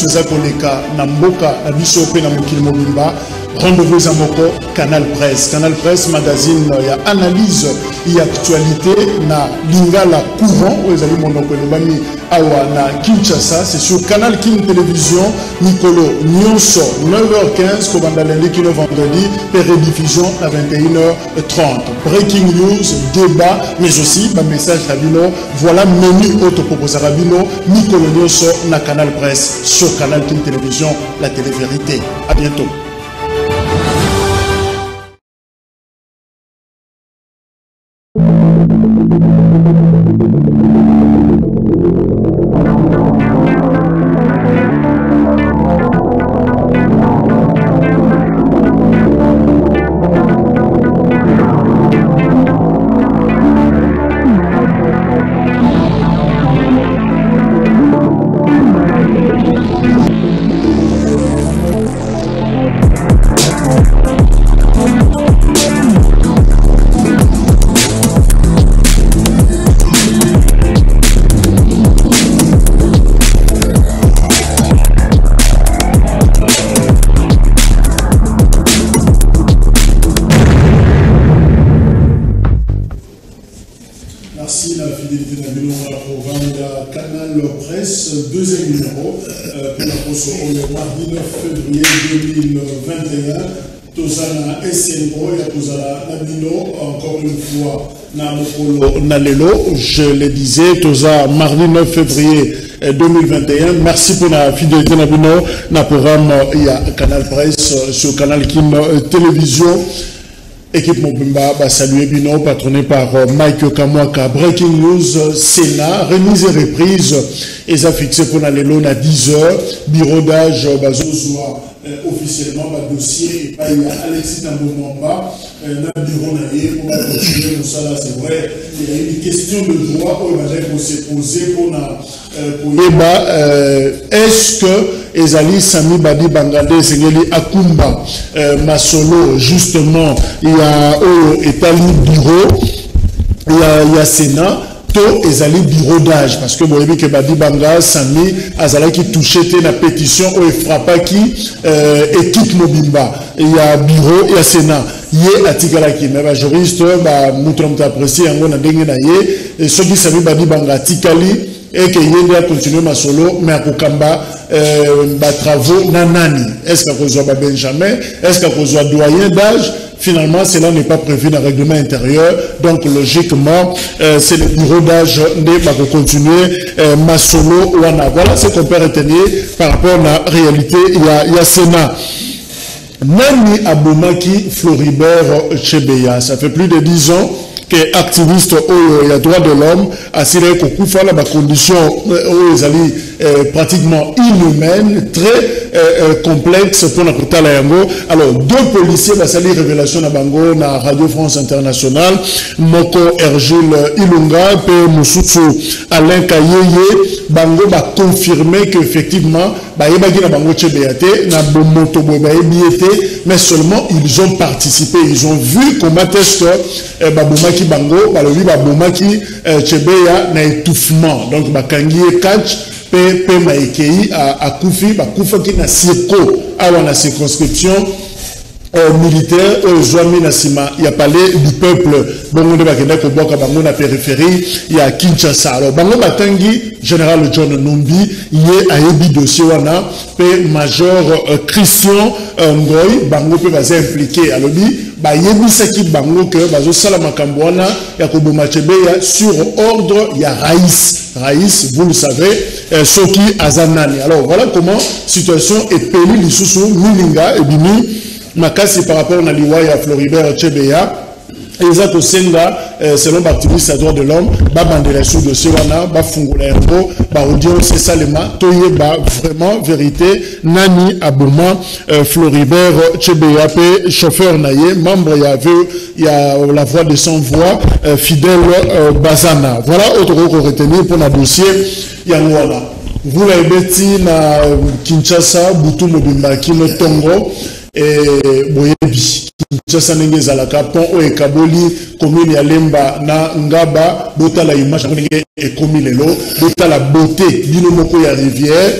nyonso eza koleka na mboka na biso mpe na mokili mobimba rendez-vous eza moko canal presse. Canal presse magazine ya analyse ya actualité na lingala courant oyo ezali monoko awa na kinshasa. C'est sur canal king télévision mikolo nyonso 9h15 kobanda lundi kino vendredi mpe rediffusion na 21h30 breaking news débat mais aussi bamessage na bino voilà menu oyo toproposaka bino mikolo nyonso na canal presse sur canal king télévision la télé vérité à bientôt je le disais, Toza mardi 9 février 2021. Merci pour la fidélité Nabino, na programme il y a Canal Presse sur Canal Kim Télévision. Équipe Mobimba, bah, salué Bino, patronné par euh, Mike Kamwaka. Breaking News, euh, Sénat, remise et reprise, et ça fixé pour la lelo à 10h. Bureau d'âge, euh, bah, euh, officiellement, bah, dossier, a Alexis euh, na bureau na ye, tout ça là, c'est vrai. Il y a une question de droit, où il va pour se poser pour la, euh, pour yeba, euh, est-ce que ezali sami badi bangande esengeli akumba euh, masolo justement ya oyo etali bureau ya sénat to ezali bureau d'âge parce que boyebi ke badi banga sami azalaki touché te na pétition oyo efrappaki euh, équipe mobimba. Ya bureau ya sénat. Ye atikalaki me bajuriste bamutu na moto apprécie yango na ndenge na ye soki sami badi banga atikali eke ye nde akontinue masolo me akokamba euh, batravaux na nani est ce que akozwa babenjamin est ce que akozwa doyen d'âge? Finalement cela n'est pas prévu dans le règlement intérieur. Donc logiquement euh, c'est le bureau d'âge nde bakocontinue euh, masolo wana voilà ce qu'on peut retenir par rapport na réalité. Ya, ya sénat. Nani abomaki floribert chebeya ça fait plus de dix ans que activiste oyo ya droit de l'homme asilaki kokufa na bacondition oyo ezali euh, pratiquement inhumaine très euh, euh, complexe mpona kotala yango. Alors deux policiers basali révélation na bango na radio france internationale moko ergile ilunga mpe mosusu alain kayeye. Bango baconfirme que effectivement bayebaki na bango tyebeya na bomoto boye bayebi mais seulement ils ont participé ils ont vu comment est-ce que euh, babomaki bango balobi babomaki euh, tyebeya na étouffement. Donc bakangi ye catch mpe mpe maekei akufi bakufaki na seko awa na circonscription euh, militaire oyo ezwami na nsima ya palais du peuple. Bongo nde bakendaki kobwaka bango na périphérie ya kinshasa. Alors bango batangi général john numbi ye ayebi dossier wana mpe major euh, christian euh, ngoy bango mpe baza impliqué alobi bayebisaki bango ke bazosala makambo wana ya koboma chebeya sur ordre ya rais rais vous le savez euh, soki aza nani alors voilà comment situation epeli lisusu milinga ebimi makasi par rapport na liwa ya floribert chebeya eza kosenga euh, selon baactiviste ya droit de l'homme babandela sur dossier wana bafungola yango baaudience esalema toyeba vraiment vérité nani aboma euh, floribert chebeya mpe chauffeur na ye membre ya ve ya la voix de sans voix euh, fidèle euh, bazana. Voilà oyo tokoki koretenir mpona dossier yango wana. Mvula ebeti na kinshasa butu mobimba kino ntongo boyebi kinshasa ndenge ezalaka pont oyo ekaboli commune ya lemba na ngaba botala image yango ndenge ekomi lelo botala beauté bino moko ya rivière.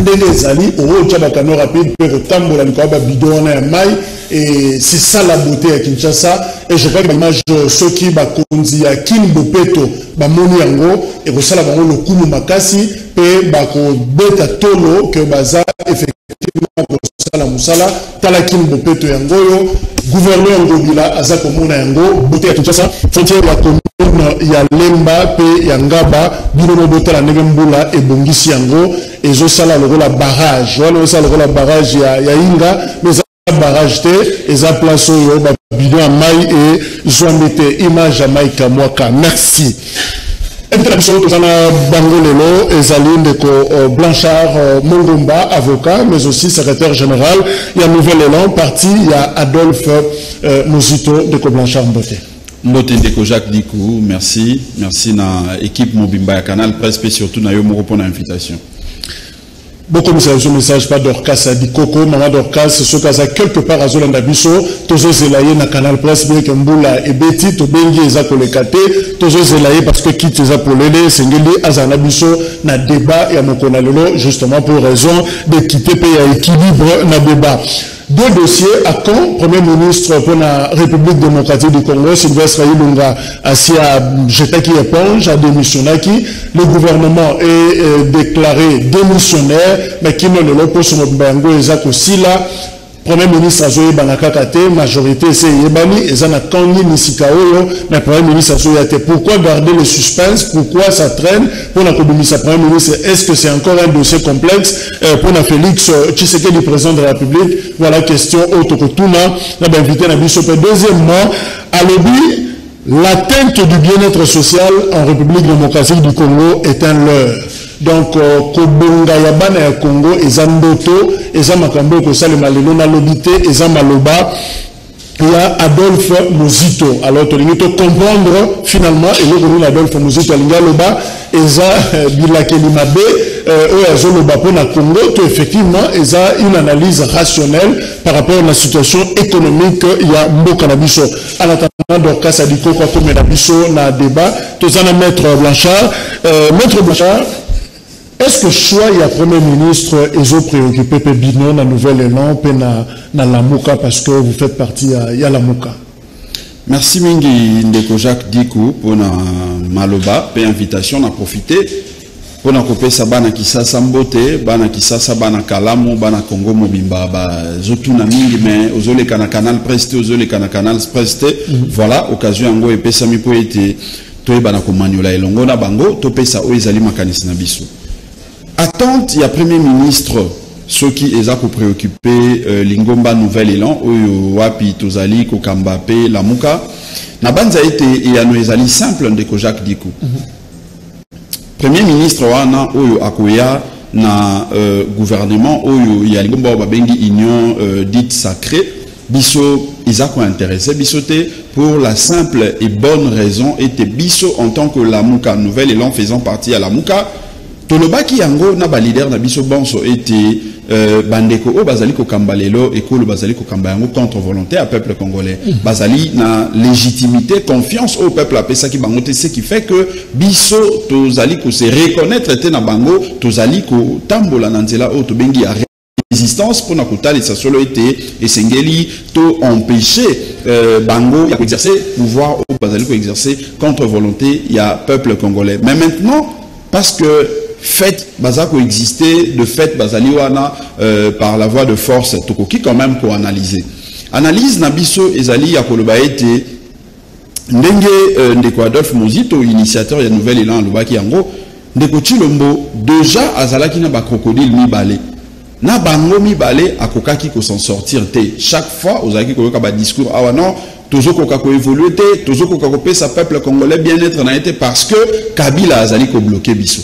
Ndenge ezali ootya bakano rapide mpe kotambola likolo babidon wana ya mai et c'est ça la beauté ya kinshasa. Et je crois que baimage soki bakonzi ya kin bopeto bamoni yango ekosala bango lokumu makasi mpe bakobeta tolo ke baza effectivement kosala mosala tala kin bopeto yango oyo gouverneur ngobila aza komona yango beauté ya kinshasa frontière ya commune ya lemba mpe ya ngaba bino mobotala ndenge mbula ebongisi yango ezosala lokola barrage. Wana ezosala lokola barrage ya, ya inga mais barrage te eza place oyo babidon ya mai ezwambi te image ya mai kamwaka merci biso toza na lelo ndeko blanchard mongomba avocat mais aussi secrétaire général. Ya nouvel parti adolphe blanchard mbote. Mbote jacques dikou merci. Merci na équipe mobimba canal presse surtout bokomisa biso message pa dorcas adi koko mama dorcas soki aza quelque part azolanda biso tozozela ye na canal presse bieke mbula ebeti tobengi eza koleka te tozozela ye parce que kiti eza polele esengeli azala na débat ya mokolo na lelo justement pour raison d'équité mpe ya équilibre na débat deux dossiers à quand Premier ministre pour la République démocratique du Congo, Sylvestre Ilunga, assis à Jetaki éponge, a démissionné. Le gouvernement est euh, déclaré démissionnaire, mais qui le peut se mobiliser, Ezako Sila, premier ministre azoye banakaka te majorité ese eyebani eza na camp nini sika oyo na premier ministre azoya te pourquoi garder le suspense? Pourquoi ça traîne? Mpona kobimisa premier ministre. Est ce que c'est encore un dossier complexe? Euh, mpona félix tshisekedi président de la république voilà question oyo tokotuna na bainvité na biso mpe deuxièmement alobi l'atteinte du bien-être social en république démocratique du congo est un leurre donc kobonga ya bana ya congo eza ndoto eza makambo ekosalema lelo nalobi te eza maloba ya adolphe mozito alors tolingi tocomprendre finalement eloko nini adolphe mozito alingi aloba. Eza bilakeli mabe oyo azoloba mpona congo. To effectivement eza une analyse rationnelle par rapport na situation économique ya mboka na biso. En attendant dorcas adikoko akomela biso na débat toza na maître blanchard. Maître blanchard est-ce que choix ya premier ministre ezopréoccupé mpe bino na nouvel élan mpe na, na lamuka parce que vous faites partie ya, ya lamuka merci mingi ndeko. Jacques diku mpona maloba mpe invitation na profite mpona kopesa bana kisasa mbote bana kisasa bana kalamu bana congo mobimba. Bazotuna mingi me ozoleka na canal presse te ozoleka na canal presse te mm -hmm. voilà occasion yango epesami mpo ete toyebana komaniola elongo na bango topesa oyo ezali makanisi na biso attente ya premier ministre soki eza kopréoccupe euh, lingomba nouvel élan oyo wapi tozali kokamba mpe lamuka na banza ete eyano ezali simple ndeko jacques diku mm -hmm. premier ministre wana oyo akoya na euh, gouvernement oyo ya lingomba oyo babengi union euh, dite sacré biso eza kointéresse biso te pour la simple et bonne raison ete biso en tant que lamuka nouvel élan faisant partie ya lamuka tolobaki yango na balider na biso bonso ete euh, bandeko oyo bazali kokamba lelo ekolo bazali kokamba yango contre volonté ya peuple congolais mm. bazali na légitimité confiance oyo peuple apesaki bango te ce qui fait que biso tozali kose reconnaître te na bango tozali kotambola na nzela oyo tobengi ya résistance mpona kotalisa solo ete esengeli to empêcher euh, bango ya koexercer pouvoir oyo bazali koexercer contre volonté ya peuple congolais mais maintenant parce que fait baza coexister de fait bazali wana euh, par la voie de force. Tokoki quand même koanalyse analyse na biso ezali ya koloba ete ndenge euh, ndeko adolphe mozito initiateur ya nouvel élan alobaki yango ndeko chilombo déjà azalaki na bacrocodile mibale. Na bango mibale akokaki kosan sortir te. Chaque fois ozalaki koyoka badiscours awa non tozokoka koévolue te tozokoka kopesa peuple congolais bien-être na ye parce que kabila azali kobloke biso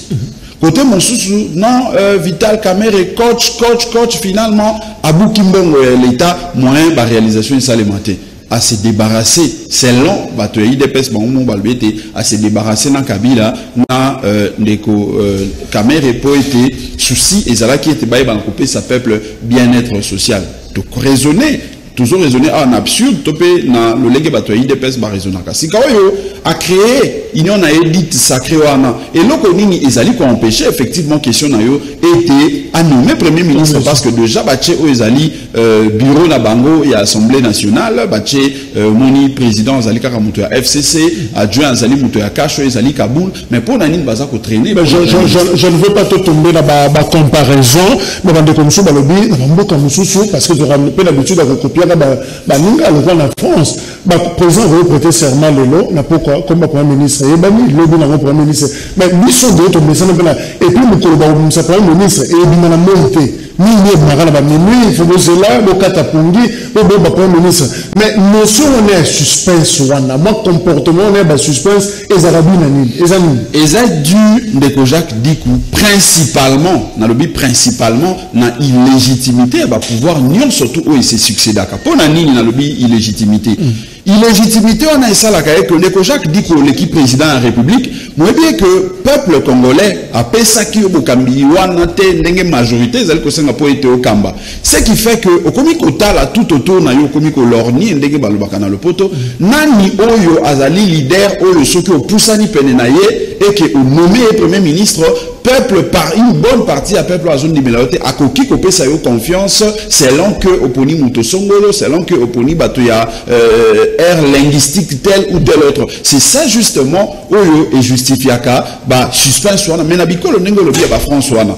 côté mosusu non euh, vital camere coach coach coach finalement abuki mbongo ya l'état moyen baréalisation esalema te à se débarrasser selon bato ya idps bango balobi ete à se débarrasser na kabila na euh, ndeko euh, camere mpo ete souci ezalaki ete bayebana kopesa peuple bien-être social. Donc raisonner toujours raisonner en absurde topé na lolenge bato ya idps baraisonnaka sika oyo acréé union na élite sacré wana eloko nini ezali koempêche effectivement question na yo ete anome premier ministre parce que déjà batie oyo ezali euh, bureau na bango ya assemblée nationale batie euh, moni président azali kaka moto ya fcc adjoint azali moto ya cash oyo ezali kaboul. Mais na nini baza kotraîner je, je, je, je ne veux pas totomber na bacomparaison me bandeko mosusu balobi na bamboka mosusu parce que tozala mpe na habitude ya kokopiaka baninga lokwa na france. Baprésident akoki prêter serment lelo na pokwa comme bapremier ministre. Eyebani lobi nango premier ministre. Mais biso nde tomesana mpe na epuis mokolo bakomisa premier ministre eyebima na moi te nini ebimaka na baminui fo bozela bokata pongi po boyeba premier ministre. Mais notion wana ya suspense wana mwa comportement wana ya basuspense ezalaka bina nini? Eza nini? Eza dû ndeko jacques diku principalement nalobi principalement na illégitimité ya bapouvoir nyonso tu oyo esesuccédaka mpo na nini nalobi illégitimité? Mm. Illégitimité wana esalaka ye ke ndeko jacques diku oleki président ya république moyebi ye ke peuple congolais apesaki yo bokambi wana te ndenge majorité ezali kosenga mpo ete okamba. Ce qui fait que okomi kotala tout autour na yo okomi kolornie ndenge balobaka na lopoto nani oyo azali leader oyo soki opusani pene na ye eke onome ye premier ministre peuple par une bonne partie ya peuple azondimela yo te akoki kopesa yo confiance selon que oponi moto selon que oponi bato ya euh, linguistique tel ou tel autre. C'est ça justement oyo ejustifiaka basuspense wana. Mais na bikolo ndenge olobi ya bafrance wana.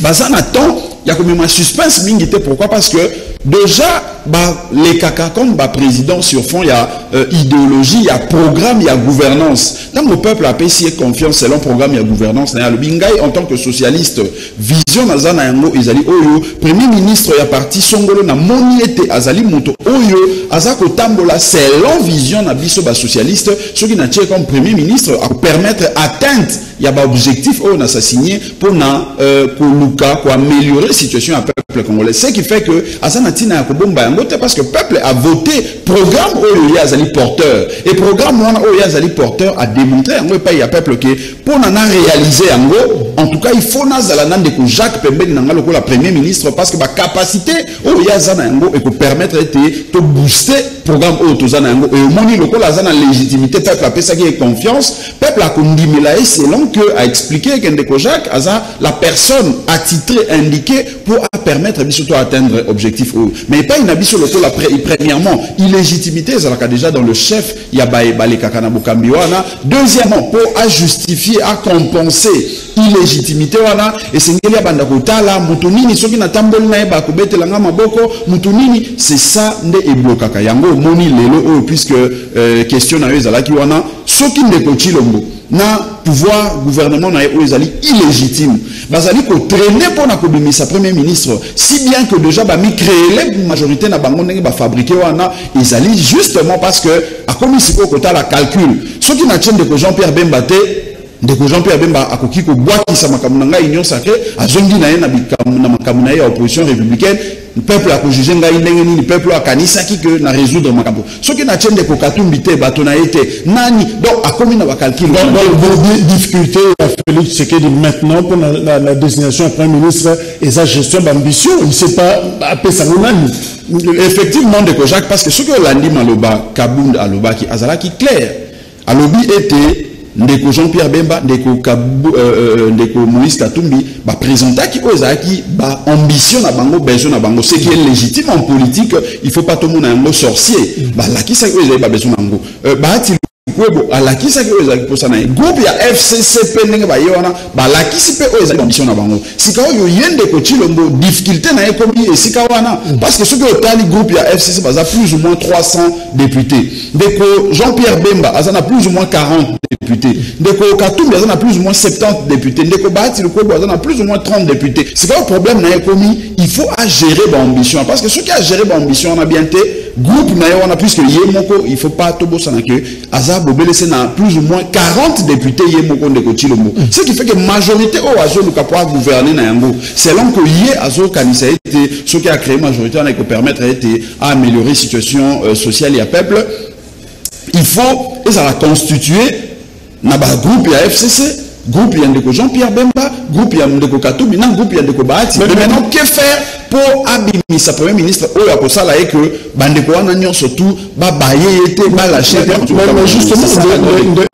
Baza na temps ya komema suspense mingi te. Pourquoi? Parce que déjà balekaka comme baprésident sur fond ya euh, idéologie ya programme ya gouvernance. Ntango peuple apesi ye confiance selon programme ya gouvernance. Na ye alobi ngai en tant que socialiste vision naza na yango ezali oyo premier ministre ya parti songolo namoni ete azali moto oyo aza kotambola selon vision na biso basocialiste soki natie comme premier ministre akopermettre atteinte ya baobjectif oyo nasa signé mpona euh, koluka koaméliorer situation peuple congolais. Ce qui fait que aza na ntina ya kobomba yango te parce que peuple a voté programme oyo porteur. Et programme oyo porteur a démontré yango epai ya peuple ke mpona na réaliser yango en tout cas il faut nazala na ndeko jacques pembeni na nga lokola premier ministre parce que bacapacité oyo ye aza na yango ekopermettre ete tobooster programme oyo toza na yango omoni lokola aza na légitimité peuple apesaki ye confiance. Peuple akondimela ye selon que a expliqué que ndeko jacques aza la personne attitrée indiquée pour permettre to atteindre objectif oyo mais epai na biso lokola premièrement illégitimité ezalaka déjà dans le chef ya balekaka na bokambi wana. Deuxièmement mpo ajustifier acompenser illégitimité wana esengeli abanda kotala moto nini soki natamboli na ye bakobetelanga maboko moto nini c'est ça nde eblokaka yango omoni lelo oyo puisque euh, question na yo ezalaki wana soki ndeko chilombo na pouvoir gouvernement na oyo ezali illégitime. Bazali kotraine mpona kobimisa premier ministre si bien que déjà bamicréele majorité na bango ndenge bafabrike wana ezali justement parce que akomi sikoyo kotala calcul. Soki natie ndeko jean pierre bemba te ndeko jean pierre bemba akoki kobwakisa makambo na ngai union sacré azongi na na na opposition républicaine peuple akojuge ngai ndenge nini peuple akanisaki ke na résoudre makambo. Soki natie ndeko katumbi te bato na ye te nani. Donc akomi na bacalcul difficulté ya félix tshisekedi maintenant mpo na, na désignation ya premier ministre eza gestion baambition il sait pas apesango nani effectivement ndeko jacques parce que soki olandi maloba kabund alobaki azalaki clair alobi ete ndeko jean-pierre bemba ndeko, Kabu, euh, ndeko moïse katumbi baprésentaki oyo ezalaki baambition na bango besoin na bango. Ce qui est légitime en politique il faut pas tomona yango sorcier. Balakisaki oyo ezali babesoin na yango euh, baati kwebo alakisaki oyo ezalaki mposa na groupe ya fcc mpe ndenge baye wana balakisi mpe oyo ezali ambition na bango. Sika oyo ye ndeko chilombo difficulté na ye komi esika wana. Parce que soki otali groupe ya fcc baza plus ou moins 300 députés. Ndeko jean pierre bemba aza na plus ou moins 40 députés. Ndeko katumbi aza na plus ou moins 70 députés. Ndeko bahati lukwebo aza na plus ou moins 30 députés. Sika oyo problème na ye komi il faut agérer baambition parce que soki agérer baambition wana bien te groupe na wana puisque ye moko il faut pas tobosana ke aza bobelese na plus ou moins 40 députés ye moko ndeko chilombo ce qui fait que majorité oyo azoluka mpo agouverner na yango selon que ye azokanisa ete soki acréé majorité wana ekopermettre ete aaméliorer situation euh, sociale ya peuple. Il faut ezala constitué na bagroupe ya fcc groupe ya ndeko jean pierre bemba groupe ya ndeko katumbi na groupe ya ndeko bahati. Mais maintenant que faire? Mpo abimisa premier ministre oyo akosala ye ke bandeko wana nyonso tu babaye ye te balashe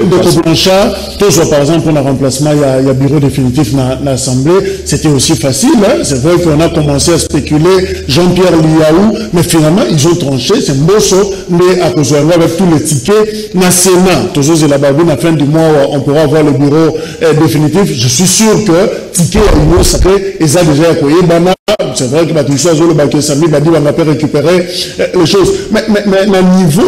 ndeko blanchard tozwa par exemple na remplacement ya, ya bureau définitif na, na assemblée. C'était aussi facile hein? c'est vrai qu'on a commencé à spéculer Jean-Pierre Liaou mais finalement ils ont tranché. C'est Mbosso nde akozwa yango avec tous les tickets na Sénat. Tozozela babi na fin du mois on pourra avoir le bureau euh, définitif. Je suis sûr que ticket ya union sacré eza déjà ya koyebana c'est vrai que bato mosusu azolobaki sami badi banga mpe récupérer les choses. Mais, na niveau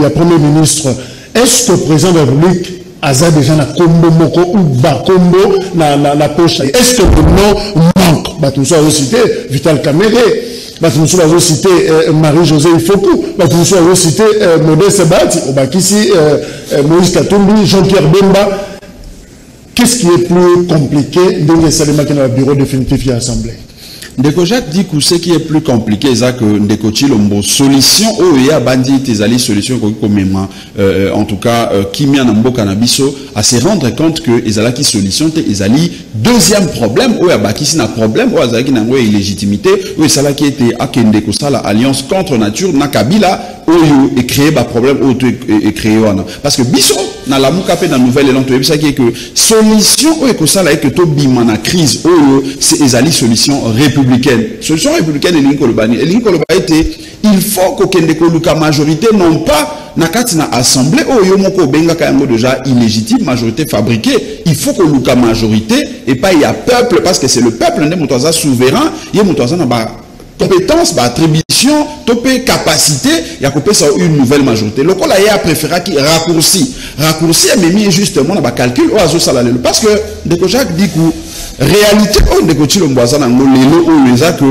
ya, premier ministre. Est-ce que président de la république aza déjà na kombo moko ou bakombo na, na, na poche est-ce que le nom manque? Bato mosusu azocité vital camere bato mosusu bazocité euh, marie-josé ifoku. Bato mosusu bazocité euh, modeste bati obakisi euh, euh, moïse katumbi jean-pierre bemba qu'est-ce qui est plus compliqué ndenge esalemaki na bureau définitif ya assemblée ndeko jacques diku qui est plus compliqué eza que ndeko chilombo solution oyo ye solution euh, en tout cas euh, kimia na mboka na biso à se rendre compte que ezalaki solution ezali deuxième problème oyo abakisi na problème oyo azalaki nango ya illégitimité oyo esalaki ete akende kosala alliance contre nature na kabila oyo ecréé baproblème oyo to ecréé wana parce que biso na lamuka mpe na nouvelle eke solution oyo ekosala na crise oyo ezali solution républicaine. Solution républicaine elingi koloba nini elingi koloba ete il faut kokende koluka majorité non pas na kati na assemblée oyo yo moko obengaka yango déjà illégitime majorité fabriquée il faut koluka majorité epai ya peuple parce que c'est le peuple nde moto aza souverain ye moto na ba compétence baattribution to mpe capacité ya kopesa une nouvelle majorité. Lokola ye apréféraki raccourci raccourci amemi justement na bacalcul oyo azosala lelo parce que ndeko jacques diku réalité oyo ndeko chilombo aza nango lelo oyo eza ke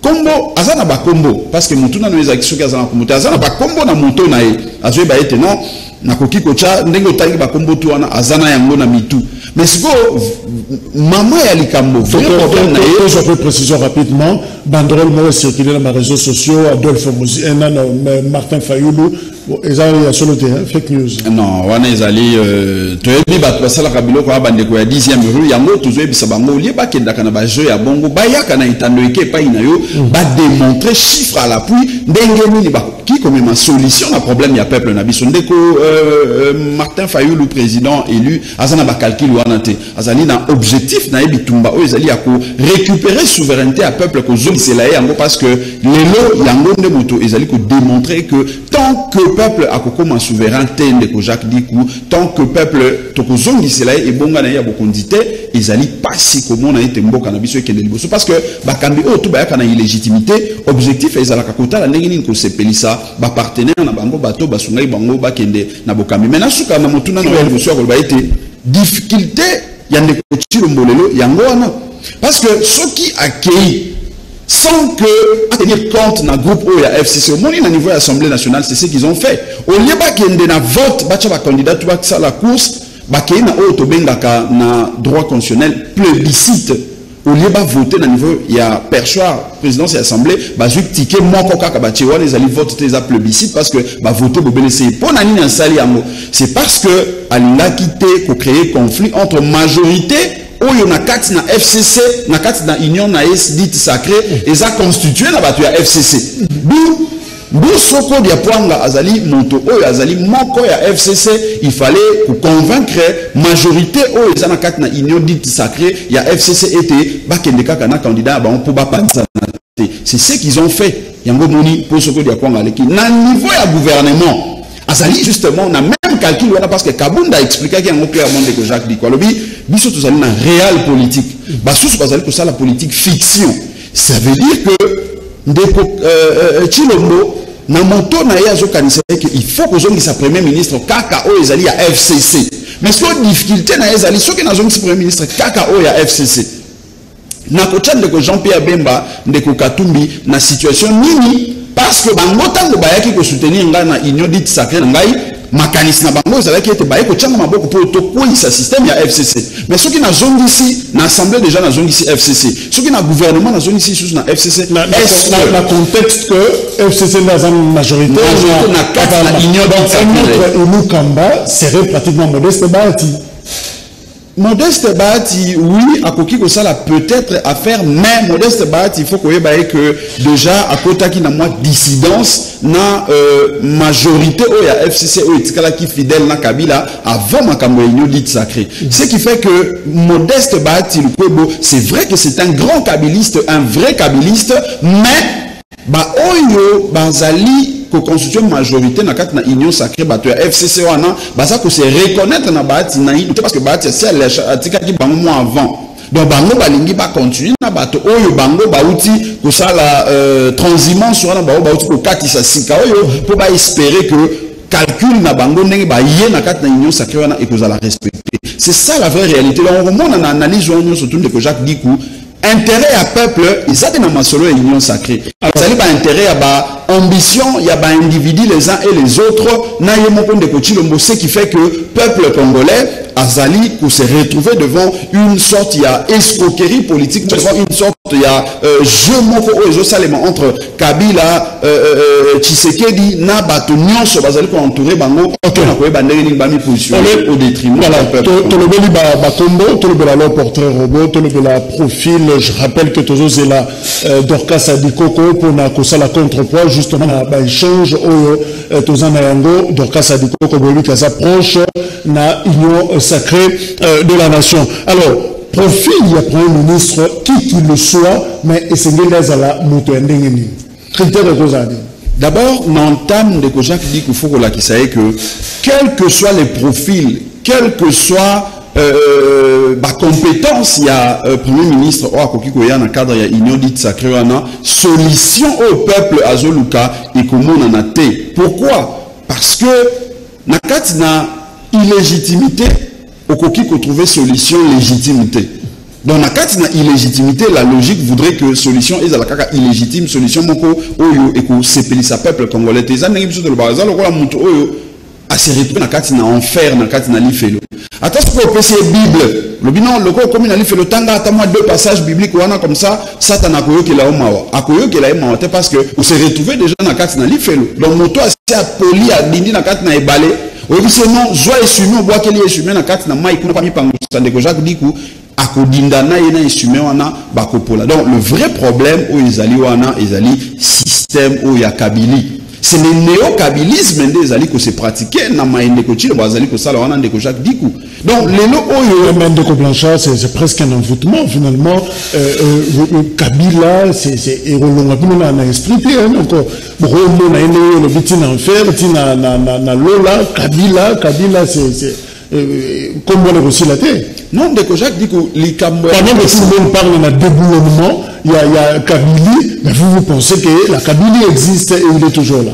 kombo aza na bakombo. Parce que motu nano ezalaki soki aza na kombo te aza na bakombo na moto na ye. Azoyeba ete non nakoki kotya ndenge otangi bakombo tu wana aza na yango na mitu mais sikoyo mama ya likambo tozwa mpe précision rapidement. Banderole moko circule na baréseaux sociaux. Adolphe nana martin fayulu eza ya solo te fake news. Non wana ezali toyebi bato basalaka biloko ya bandeko ya 10e rue yango tozoyebisa bango olie bakendaka na bajeu ya bongo bayaka na etando eke epai na yo bademontre chiffre à l'appui ndenge nini bakoki komema solution na problème ya peuple na biso ndeko martin fayulu président élu aza na bacalcul azali na objectif na ye bitumba oyo ezali ya korécupérer souveraineté ya peuple kozongisela ye yango parce que lelo yango nde moto ezali kodémontrer que tant que peuple akokoma souverain te ndeko jacques diku tant que peuple tokozongisela ye ebonga na ye ya bokonzi te ezali pasi komona ete mboka na biso ekende liboso parce que bakambi oyo to bayaka na illégitimité objectif ezalaka kotala ndenge nini kosepelisa bapartenaire na bango bato basungaki bango bakende na bokambi. Mai nasuka na motuna na ya liboso ya koloba difficulté ya ndeko chilombo lelo yango wana parce que soki akei sans que tenir compte na groupe oyo ya fcc omoni na niveau ya assemblée nationale c'est ce qu'ils ont fait olie bakende na vote batya bacandidat to basala course bakei na oyo tobengaka na droit constitutionnel plébiscite olie bavote na niveau ya perchoir présidence ya assemblée bazwi tike moko kaka batie wana ezali vote te eza plébiscite parce que bavote bobelisi ye mpo na nini asali yango c'est parce que alingaki te kocréer conflit entre majorité oyo na kati na fcc na kati na union na ye dite sacré eza constitué na bato ya fcc du mbusoko dia azali moto oyo azali moko ya fcc il fallait koconvaincre majorité oyo eza na kati union dite sacré ya fcc ete bakende kaka candidat ya bango mpo bapanzana te. C'est ce qu'ils ont fait. Yango moni mpo soko dia aleki. Na niveau ya gouvernement azali justement na même calcul parce que kabunda expliquaki yango clairement ndeko jacques diko alobi biso tozali na réel politique. Basusu bazali kosala politique fiction. Ça veut dire que ndeko euh, euh, chilombo na moto na ye azokanisa eke il faut kozongisa premier ministre kaka oyo ezali ya fcc mais soki difficulté na ye ezali soki nazongisi premier ministre kaka oyo ya fcc nakotya ndeko jean pierre bemba ndeko katumbi na situation nini? Parce que bango ntango bayaki kosoutenir ngai na union dite sacré na ngai makanisi na bango ezalaki ete baye kotyanga maboko mpo tokweyisa système ya fcc mais soki nazongisi na assemblée déjà nazongisi fcc soki na gouvernement nazongisi lisusu na fcc na, contexte que fcc nde aza majorité na kati na union dite sacré élu kamba serait pratiquement modeste bati Modeste Bahati, oui, à Koki ça peut-être à faire, mais Modeste Bahati, il faut qu'on que déjà, à qui n'a moins dissidence, na euh, majorité au ya FCC au etikala qui fidèle na Kabila avant ma réunion dite sacrée. Ce qui fait que Modeste Bahati c'est vrai que c'est un grand kabiliste, un vrai kabiliste, mais ba oyo bazali constitution majorité na kati na union sacrée bato ya fcc wana baza se reconnaître na baati na ye parce que baati asi atikaki bango mo avant. Donc bango balingi bacontinue na bato oyo bango bauti kosala euh, transhumance wana bango bauti kokatisa sika oyo mpo baespérer que calcul na bango ndenge baye na kati na union sacrée wana ekozala respecté c'est ça la vraie réalité. Donc okomona na analyse wana nyonso tu ndeko jacques diku intérêt à peuple eza te na masolo ya union sacrée. Ezali baintérêt ya baambition ya baindividu les uns et les autres. Ce qui fait que peuple congolais azali se retrouver devant une sorte ya escroquerie politique devant une sorte ya euh, jeu moko oyo ezosalema entre kabila euh, euh, tshisekedi na bato nyonso bango mpona koyeba ndenge nini bamipositionne au détriment tolobeli bakombo tolobela leur portrait robot tolobela profil je rappelle que tozozela dorcas adikoko mpona kosala contrepoids justement na baéchange oyo toza na yango. Dorcas adikoko boyebi kaza proche na union sacrée de la nation. Alors profil ya premier ministre qui qu'il le soit mais esengeli azala moto ya ndenge nini? Critère ekozala nini D'abord, n'entame de Jacques dit qu'il faut que quels que soient les profils, quelle que soit euh, ma compétence, il y a euh, Premier ministre, oh, dans le cadre, il y a union dite solution au peuple azoluka et comment on en a Pourquoi? Parce que, na illégitimité, au koki ko trouver solution légitimité. Dans la carte na illégitimité, la logique voudrait que solution est la kaka illégitime, solution moko oyo et que sepeli sa peuple congolais. Teza nengi biso de le baza lokola mutu oyo a se retrouver na carte na enfer na carte na lifelo. Ata ce que PC Bible, le bilan loko comme na lifelo tanga ata moi deux passages bibliques wana comme ça, Satan akoyo ke la omawa. Akoyo ke la omawa parce que on se retrouver déjà na carte na lifelo. Donc moto a se poli a dindi na carte na ebale. oyebi se non zwa esumi obwakeli esumi na kati na mai kuna pamipangusa ndeko jacques diku akodinda na ye na instrument wana bakopola donc le vrai problème oyo ezali wana ezali système oyo ya kabili c'est le néo-kabilisme nde ezali kose pratike na mayendeko tilo bazali kosala wana ndeko jacques diku donc lelo oyo mais ndeko blanchard c'est presque un envoûtement finalement. Euh, euh, kabila erolonga bino na na esprit te donc bokomona ye ndenge olobi ntina enfer ntina na lola kabila kabila kombo wana ekosila te non ndeko jacques diku likambo pendant que tout le monde parle na déboulonnement il y a, y a Kabili, mais vous, vous pensez que la Kabili existe et il est toujours là.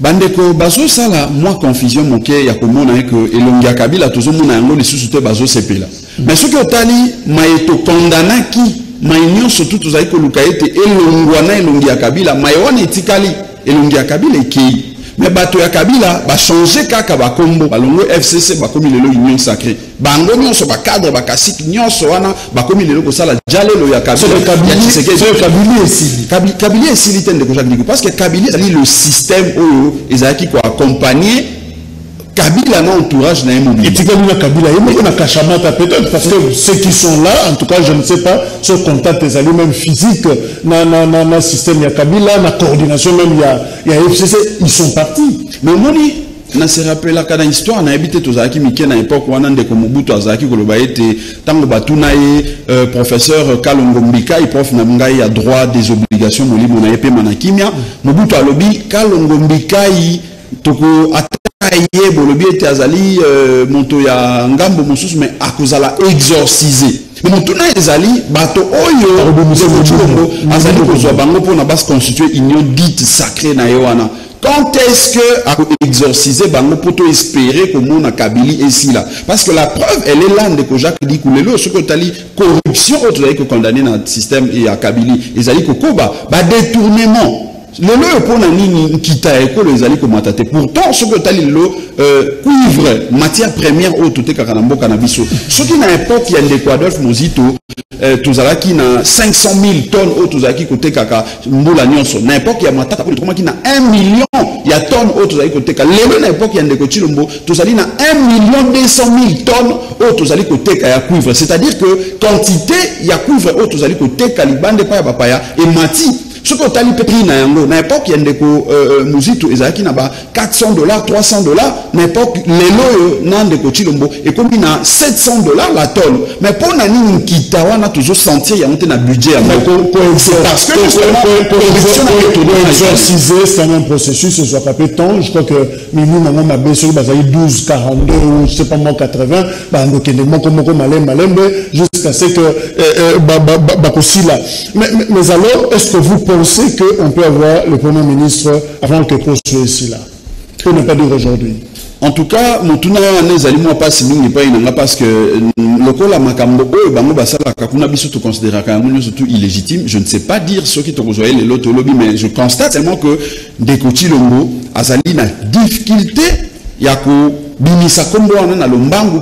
bandeko bazosala mwa confusion moke ya komona ye ke elongi ya kabila tozomona yango lisusu te bazosepela mais soki otali maye tokondanaki maye nyonso tu tozali koluka ete elongwa na elongi ya kabila maye wana etikali elongi ya kabila ekei me bato ya kabila bachange kaka bakombo balongo fcc bakomi lelo union sacré bango nyonso bacadre bakasiki nyonso wana bakomi lelo kosala jalelo ya kabili esili. Te ndeko jacques digo parce que kabili ezali le système oyo ezalaki koaccompagne Kabila na entourage na Et etikali na Kabila ye moko na Kachamata peut-être parce que ceux qui sont là en tout cas je ne sais pas ce contact ezali même physique na na na na système ya Kabila na coordination même ya ya FCC ils sont partis. Mais moni na se rappelaka na histoire nayebi te tozalaki mike na époque wana ndeko mobutu azalaki koloba ete ntango batuna ye euh, professeur kalongo mbikai prof na ngai ya droit des obligations molimo na ye pema na kimia mobutu alobi kalongo mbikai toko ye bolobi ete azali euh, moto ya ngambo mosusu me akozala exorcise me motuna ezali bato oyo azali kozwa bango mpona baconstitue union dite sacré na ye wana quand est-ce que akoexorcise bango mpo to espérer komona kabili esila parce que la preuve elle est là ndeko jacques diku lelo soki otali corruption oyo tozali kokondamne na système ya kabili ezali kokoba badétournement lelo oyo mpona nini nkita ekolo ezali komata te? Pourtant euh, cuivre matière première oyo totekaka na mboka na biso. Soki na époque ya ndeko mozito eh, tozalaki na 500 000 tonnes nyonso. Na epoke ya matata oyo tokomaki na 1 million ya na epoke ya na 1 million 200 000 tonnes ya cuivre. C'est-à-dire que quantité ya cuivre oyo tozali koteka libanda epai ya bapaya emati soki otali mpe prix na yango na époque ya ndeko euh, muzitu ezalaki na ba 400 dollars 300 dollars na époque lelo oyo na ndeko chilombo ekomi na 700 dollars la tonne mais mpo na nini nkita wana tozosentir yango te na budget ya moko c'est un processus ce soit pas peu temps je crois que mimi nango mabe soki bazali 12 42 ou je sais pas moi 80 bandokende moko moko malembe malembe jusqu'à ce que bakosila mais, mais, mais alors est-ce que vous pensez qu'on peut avoir le Premier ministre avant que soit ici là Pour ne pas dire aujourd'hui. en tout cas motuna wana ezali mwa mpasi mingi epai nanga parce que lokola makambo oyo bango basalaka kuna biso toconsidéraka yango nyonso tout illégitime je ne sais pas dire soki tokozwa ye lelo tolobi mais je constate seulement que ndeko chilongo azali na difficulté ya kobimisa nkombo wana na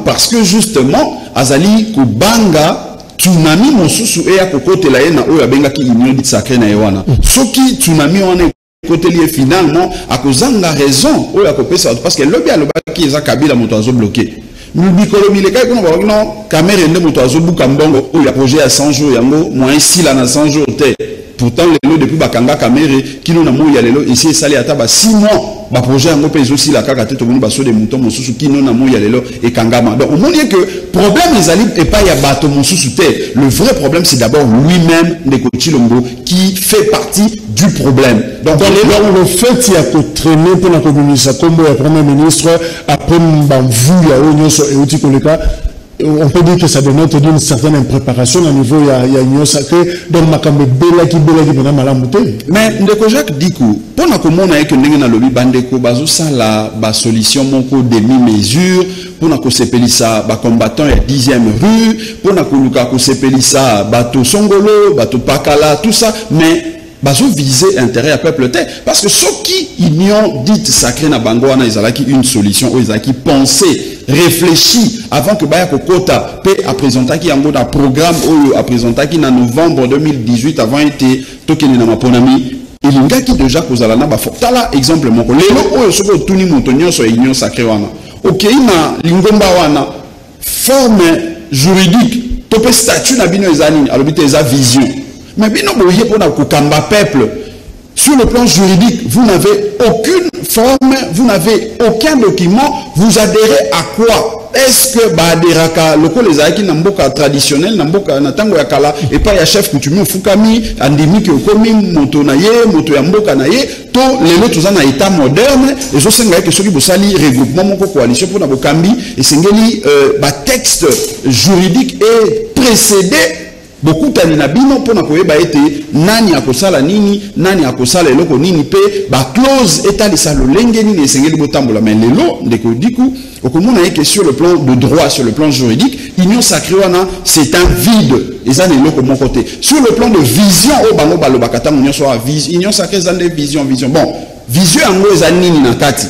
parce que justement azali kobanga tsunami mosusu eya kokotela ye na oyo abengaki union dit sacré na ye wana. Soki tsunami wana ekoteli ye finalement akozanga raison oyo akopesa bato parce que lobi alobaki eza kabila moto azobloke mikolo milekaki kuna bakoki no camere nde moto azobuka mbongo oyo ya projet ya 100 jours yango moyen sila na 100 jours te pourtant lelo depuis bakanga camere kino na moi ya lelo esi esali ata ba 6 mois baprojet yango mpe ezosila kaka te tomoni baso de mouton mosusu kino na moi ya lelo ekangama donc omoni que problème ezali epai ya bato mosusu te le vrai problème c'est d'abord lui-même ndeko chilombo qui fait partie du problème. Donc, donc, donc le fait ya kotraîne mpona kobimisa nkombo ya premier ministre après ya oyo nyonso euti koleka on peut dire que ça dénote d'une certaine impréparation au niveau il y a, il y a union sacrée donc makambo ebelaki belaki mpena malamu te. Mais ndeko jacques diku mpona komona eke ndenge nalobi bandeko bazosala basolution demi mesure mpona kosepelisa bacombattant ya 10e rue mpona koluka kosepelisa bato songolo bato pakala tout ça. Mais bazovise intérêt ya peuple te parce que soki union dite sacré na bango wana ezalaki une solution oyo ezalaki pensée réfléchi avant que baya kokota mpe apresentaki yango na programme oyo apresentaki na novembre 2018 avant ete tokende na maponami elingaki déjà kozala na bafo tala exemple moko lelo oyo soki otuni moto nyonso ya union sacré wana okei na lingomba wana forme juridique to mpe statut na bino eza nini eza vision mais mpona kokamba peuple. Sur le plan juridique vous n'avez aucune forme vous n'avez aucun document. Vous adhérez à quoi? Est-ce que baaderaka lokola ezalaki na mboka traditionnel na mboka na ntango ya kala epai ya chef coutumier ofukami andimiki okomi moto na ye moto ya mboka na ye to lelo toza na état moderne ezosenga eke soki bosali regroupement moko coalition mpona bokambi esengeli euh, batexte juridique e précédé bokutani na bino mpona koyeba ete nani akosala nini nani akosala eloko nini mpe baclose etalisa lolenge nini esengeli botambola. Mais lelo ndeko diku okomona eke sur le plan de droit sur le plan juridique union sacré wana c'est un vide. Eza na eloko moko te. Sur le plan de vision oyo bango balobaka ntango nyonso awa union sacré eza nde vision vision. Bon vision yango eza nini na kati?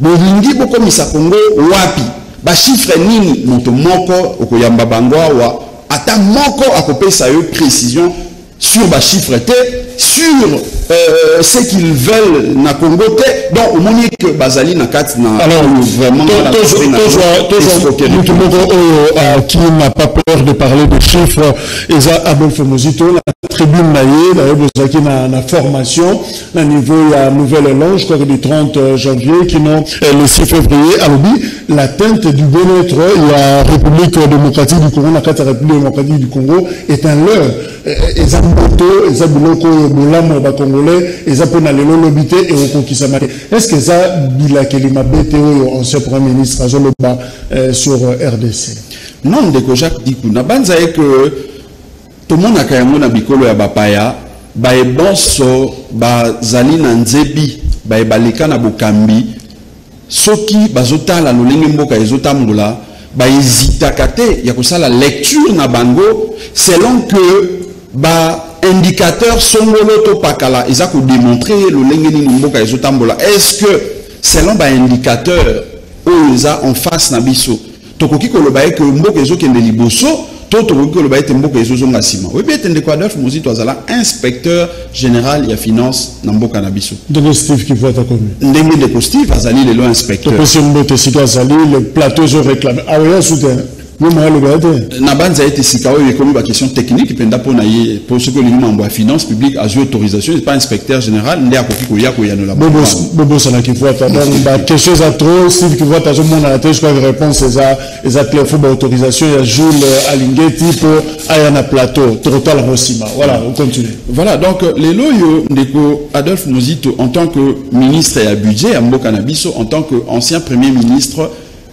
Bolingi bokomisa kongo wapi? Bashifre nini? Moto moko okoyamba bango awa ata moko akopesa yo précision sur bachiffre te sur euh, ce qu'ils veulent na congo te donc omoni ke bazali na kati na alors vraiment mutu moko oyo qui n'a pas peur de parler de chiffres eza adolphe mozito na tribune na ye naye bozalaki na, formation na niveau ya nouvelle langue je crois que du 30 janvier kino le 6 février alobi l'atteinte du bien-être ya république démocratique du congo na kati ya république démocratique du congo est un leurre. Eza mboto est ce que eza bilakeli mabe te oyo ancien premier ministre azoloba sur rdc non ndeko jacques banza ye ke tomonaka yango bikolo ya bapaya bayebonso nzebi baye baleka na bokambi soki bazotala lolenge mboka ezotambola baezitaka te ya kosala lecture na bango selon que baindicateur songolo to pakala eza kodemontre lolenge nini mboka ezotambola est ce que selon baindicateur oyo eza en face na biso tokoki koloba ye ke mboka ezokende liboso to tokoki koloba ete mboka ezozonga nsima. Oyebi ete ndeko adolphe mozito azala inspecteur général ya finance na mboka na biso. Ndenge steve kivu atakomi ndenge ndeko steve azali lelo inspecteur. Topesi mbote esika azali le plateau ezoréclame aoya soutien na banza ete sika oyo ekomi baquestion technique mpenza mpona ye mpo soki olingi mambo ya finance publique azwi autorisation pas inspecteur général nde akoki koya koyanola donc baquestion eza trop azomonana te réponse eza eza clair fo baautorisation ya jules mpo aya na plateau tokotala ngo nsima voilà on continue. Voilà, donc euh, lelo oyo ndeko Adolphe Mozito en tant que ministre ya budget ya mboka na biso en tant que ancien premier ministre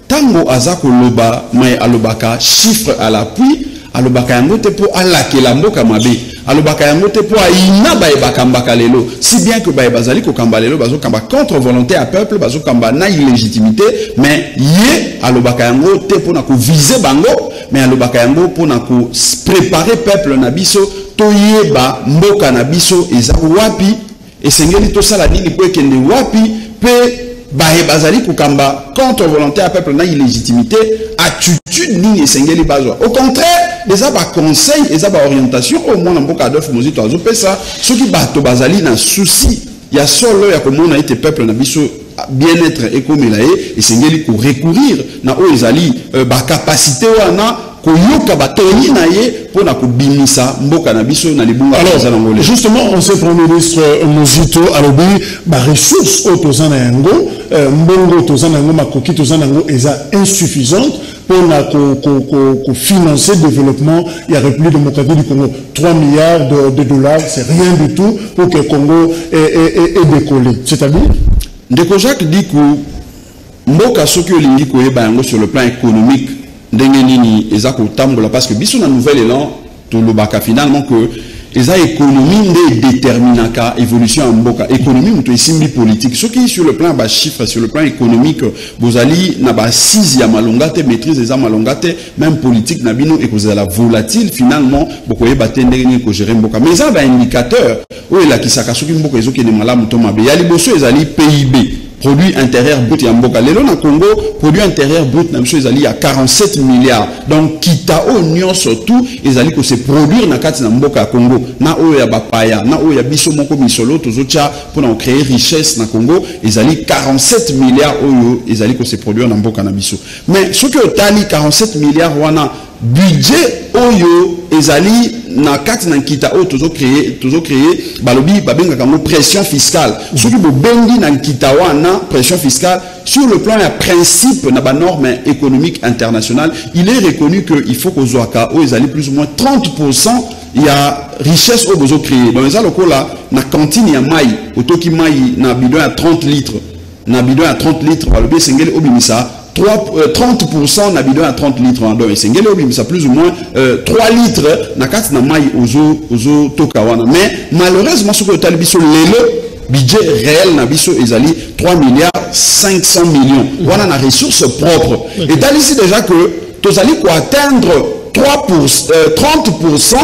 tango aza koloba mai alobaka chiffre à l'appui alobaka yango te mpo alakela mboka mabe. Alobaka yango te mpo ayina baye bakambaka lelo. Si bien que baye bazali kokamba lelo bazokamba contre volonté ya peuple bazokamba na illégitimité mais ye alobaka yango te mpona kovise bango mais alobaka yango mpona kopréparer peuple na biso. Toyeba mboka na biso eza wapi? Esengeli tosala nini mpo ekende wapi? Mpe baye bazali kokamba contre volonté ya peuple na illégitimité attitude nini esengeli bazwa. Au contraire eza baconseil eza baorientation oyo mwana mboka adolphe mozito azopesa soki bato bazali na susi ya solo ya komona ete peuple na biso bien-être ekomela ye esengeli korecourir na oyo ezali euh, bakapasité wana koyoka batoni na ye mpo na kobimisa mboka na biso na libunga eza nango lelo justement ancien premier ministre euh, mozito alobi baressource oyo toza na yango euh, mbongo toza na yango makoki toza na yango eza insuffisante mpona kofinancer développement ya république démocratique du congo. 3 milliards de, de dollars c'est rien du tout pour que congo edécollé c'est-à-dire? Ndeko jacques diku mboka soki olingi koyeba yango sur le plan économique ndenge nini eza kotambola parce que biso na nouvel élan tolobaka finalement que eza économie nde edéterminaka évolution ya mboka. Économie moto esimbi politique. Soki sur le plan ya bachiffre sur le plan économique bozali na basise ya malonga te maîtrise eza malonga te même politique na bino ekozala volatile finalement bokoyeba te ndenge nini kogere mboka. Mais eza baindicateur oyo elakisaka soki mboka ezokende malamu to mabe. Ya liboso ezali pib produit intérieur brut. Ya mboka lelo na congo produit intérieur brut na biso ezali ya 47 milliards. Donc kita oyo nyonso tu ezali kose produire na kati na mboka ya congo. Na oyo ya bapaya na oyo ya biso moko misolo tozotya mpona kocréer richesse na congo ezali 47 milliards oyo ezali kose produire na mboka na biso. Mais soki otali 47 milliards wana budget oyo ezali na kati na nkita oyo tozocreye tozocreye balobi babengaka yango pression fiscale. Soki bobengi na nkita wana pression fiscale. Sur le plan ya principe na banorme économique internationale il est reconnu que il faut kozwaka oyo ezali plus ou moins 30% ya richesse oyo bozocreye donc eza lokola na cantine ya mai otoki mai na bidon ya 30 litres. Na bidon ya 30 litres balobi esengeli obimisa 3, euh, 30% na bidon ya 30 litres wana donc esengeli obimisa plus ou moins euh, 3 litres na kati na mai ozotoka wana. Mais malheureusement soki otali biso lelo budget réel na biso ezali 3 milliards 500 millions. Wana na ressource propre. Etalisi déjà que tozali koatteindre 3 pour, euh, 30%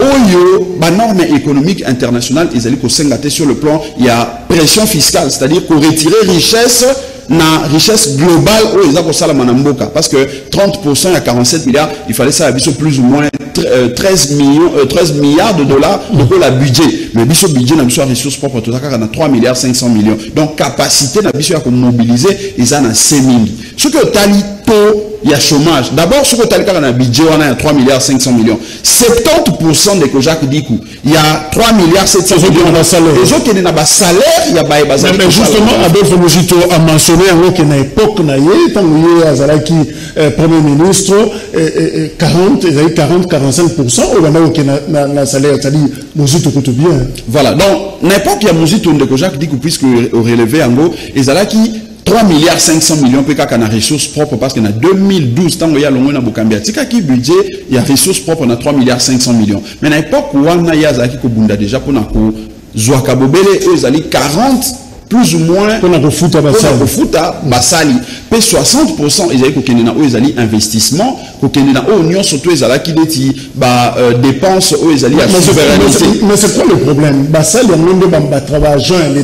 oyo banorme économique internationale ezali kosenga te sur le plan ya pression fiscale. C'est-à-dire koretirer richesse na richesse globale oyo eza kosalama na parce que 30% ya 47 milliards il fallait ça biso plus ou moins 13 millions euh, 13 milliards de dollars lokola budget. Mais biso budget na biso ya ressource propre toza kaka na 3 milliards 500 millions. Donc capacité na biso ya komobiliser eza na se mingi soki otali taux ya chômage. D'abord soki otali kaka na budget wana ya 3 milliards 500 millions. 70% ndeko jacques diku ya 3 milliards 700 millions. ezokende na basalaire ya baye bazali mais justement adolphe mojito amentionné yango ke na époque na ye ntango ye azalaki premier ministre 40 ezali 40 45% oyo banda kokende na salaire c'est-à-dire mojito kutu bien. Voilà. Donc na époque ya mojito ndeko jacques diku puisque orelevé yango ezalaki 3 milliards 500 millions mpe kaka na ressource propre parce que na 2012 ntango ye alongwe na bokambi atikaki budget ya ressource propre na 3 milliards 500 millions. Mais na époque wana ye azalaki kobunda déjà bobele oyo ezali 40 plus ou moins mpona kofuta basali. basali. Mpe 60 ezali kokende na ezali investissement kokende na oyo nyonso to ezalaki neti badépense oyo ezali ya souveraineté. mais c'est quoi le problème? Basali yango nde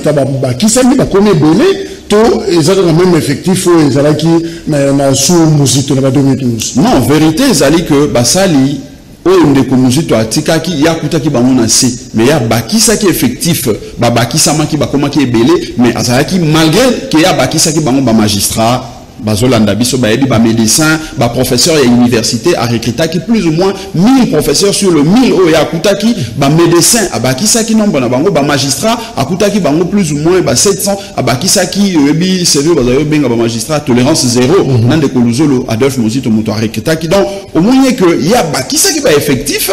ya bakisami bakomi ebele to ezalaka na même effectif oyo ezalaki na, na su mozito na ba 2012 non vérité ezali que basali oyo ndeko mozito atikaki ye akutaki bango na se mais ye abakisaki effectif. Babakisamaki bakomaki ebele mais azalaki malgré ke ye abakisaki bango bamagistrat bazolanda biso bayebi bamédecin baprofesseur ya université arecrutaki plus ou moins 1000 professeurs sur le 1000 oyo akutaki bamédecin abakisaki nombre na bango bamagistrat akutaki bango plus ou moins ba 700 abakisaki oyebi sérieux bazali obenga bamagistrat tolérance zéro. Na ndeko luzolo adolphe mozito moto arecrutaki donc omoni ke ye abakisaki baeffectif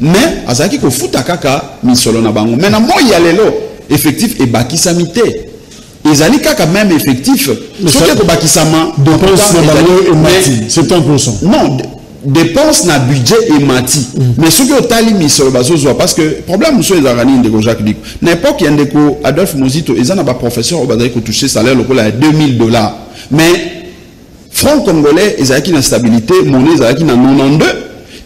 mais azalaki kofuta kaka misolo na bango. Mais na moi ya lelo effectif ebakisami te ezali kaka même effectif. Soki ekobakisama emati 70 non dépense na budget emati mais soki otali misolo bazozwa parce que problème mosusu ezalaka nini ndeko jacques dik na époque ya ndeko adolphe mozito eza na baprofesseur oyo bazali kotouche salaire lokola ya 2000 dollars. Mais franc congolais ezalaki na stabilité monnaie ezalaki na 92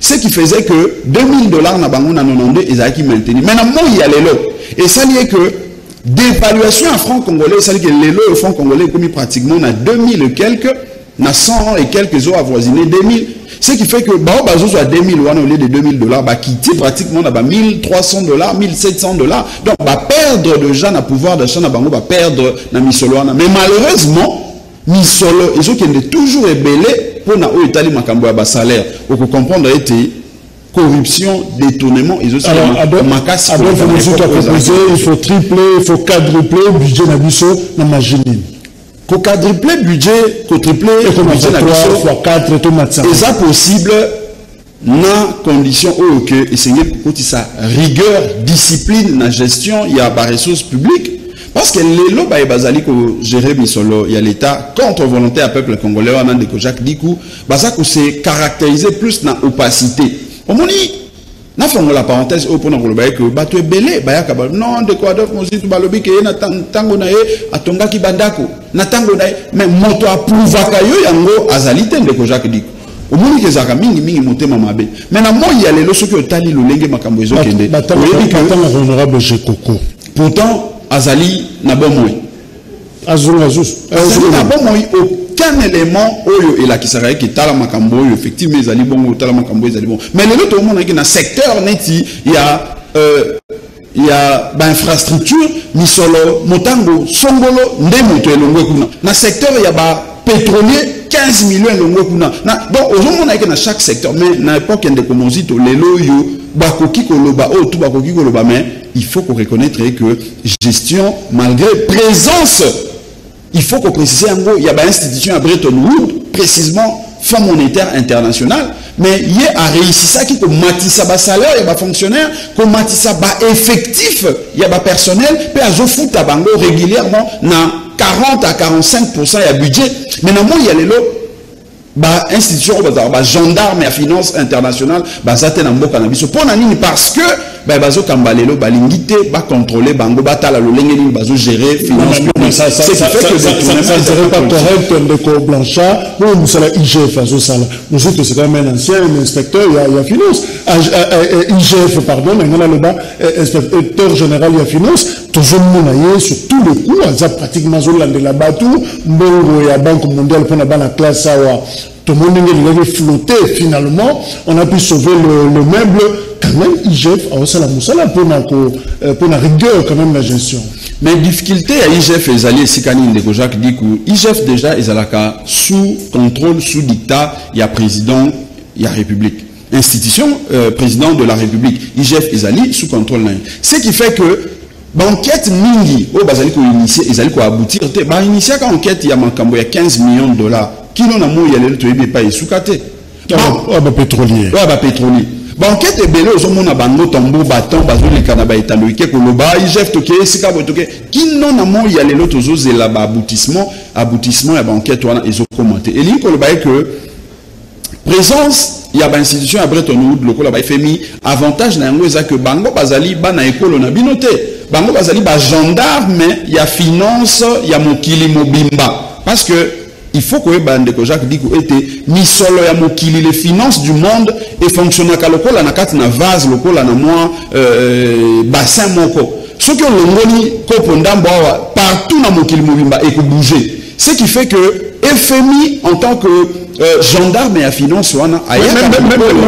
ce qui faisait que 2000 dollars na bango na 92 ezalaki maintenu. Mais na moi ya lelo esali ye que d'évaluation à franc congolais c'est que les lots franc congolais commis pratiquement na 2000 et quelques na 100 et quelques euros avoisiné 2000 ce qui fait que bao bazozo à 2000 wana au lieu de 2000 dollars ba quitter pratiquement na ba 1300 dollars 1700 dollars. Donc ba perdre de gens na pouvoir d'achat na bango ba perdre na misolo wana mais malheureusement misolo ezokende toujours ebele mpona oyo etali makambo ya basalaire okocomprendre ete corruption, détournement et aussi Alors, Adolphe Adolphe Mouzoutou a proposé, il faut tripler, il faut quadrupler le budget Nabiso dans ma génie. Quadrupler budget, ko tripler comme budget ça, 3 Nabiso, fois 4, tout matin. et ça possible na condition oyo ke esengeli kokotisa rigueur discipline na gestion ya baressources publiques. Parce que lelo baye bazali kogere misolo ya l'état contre volonté ya peuple congolais wana ndeko jacques diku baza kose caractériser plus na opacité omoni nafongola parenthèse oyo mpona koloba ye ke bato ebele bayaka ba non ndeko adolphe mozitu balobi ke ye na tan- ntango na ye atongaki bandako. Na ntango na ye mais moto aprouvaka yo yango azali te ndeko jacques diku omoni ke ezalaka mingimingi motema mabe. Mais na moi ya lelo soki otali lolenge makambo ezokende oyebi ke honorable Jekoko. pourtant azali na bomoi Azus. azali na bomoi aucun élément oyo elakisaka eke tala makambo oyo. Effectivement ezali bongo tala makambo ezali bongo. Mais lelo tomonaki na secteur neti ya euh, ya bainfrastructure misolo motango songolo nde moto elongwe kuna. Na secteur ya bapétrolier 15 millions elongwe kuna. Na donc ozomona eke na chaque secteur mais na époque ya ndeko mozito lelo oyo bakoki koloba oyo tu bakoki koloba mais il faut koreconnaître que gestion malgré présence il faut qu'on précise yango il y a ba institution à Bretton Woods précisément Fonds monétaire international mais ye a réussi ça qui komatisa ba salaire ya ba fonctionnaire komatisa ba effectif ya ba personnel pe azofuta bango régulièrement na 40 à 45% ya budget. Mais na moi ya lelo ba institution bazalaka ba gendarme ya finance internationale baza te na mboka na biso. Mpo na nini parce que ba bazokamba lelo balingi te bacontrôle bango batala lolenge nini bazogere finance publique. Ça, ça, Ce qui ça, fait que ça, serait pas correct ndeko blanchard oyo mosala igf azosala mosusu c'est quand même un ancien inspecteur ya, ya finance. Ah, ah, ah, igf pardon nangai naloba eh, inspecteur général ya finance. Tozomona ye sur le coup aza pratiquement azolandela bato mbongo ya banque mondiale mpona bana classe awa. Tomoni ndenge elingaki flotte finalement on a pu sauver le, le meuble. Quand même igf aosala mosala mpona ko- euh, rigueur quand même la gestion. Mais difficulté ya igf ezali esika nini? Ndeko jacques diku igf déjà ezalaka sous contrôle sous dictat ya président ya république. Institution euh, président de la république. Igf ezali sous contrôle ce qui fait que baenquête mingi oyo bazali koinitie ezali koaboutir te. Bainitiaka enquête ya makambo ya 15 millions de dollars. Kino na moi ya lelo toyebi epai esuka te. Bon, oyo bapétrolier oyo bapétrolier baenquête ebele ozomona bango tambo baton bazoleka na baetando eke koloba igf toke esika boye toke. Kino na moi ya lelo tozozela baaboutissement aboutissement. Ya baenquête wana ezokoma te. Elingi koloba ye que présence ya bainstitution ya Bretton Woods lokola ba FMI avantage na yango eza que bango bazali bana ekolo na bino te bango bazali ba gendarme ya finance ya mokili mobimba. Parce que il faut koyeba ndeko jacques diko ete misolo ya mokili les finances du monde efonctionnaka lokola na kati na vase lokola na mwa euh, bassin moko. Soki olongoli kopo ndambo awa partout na mokili mobimba ekobouge ce qui fait que fmi en tant que euh, gendarme ya finance wana ayaka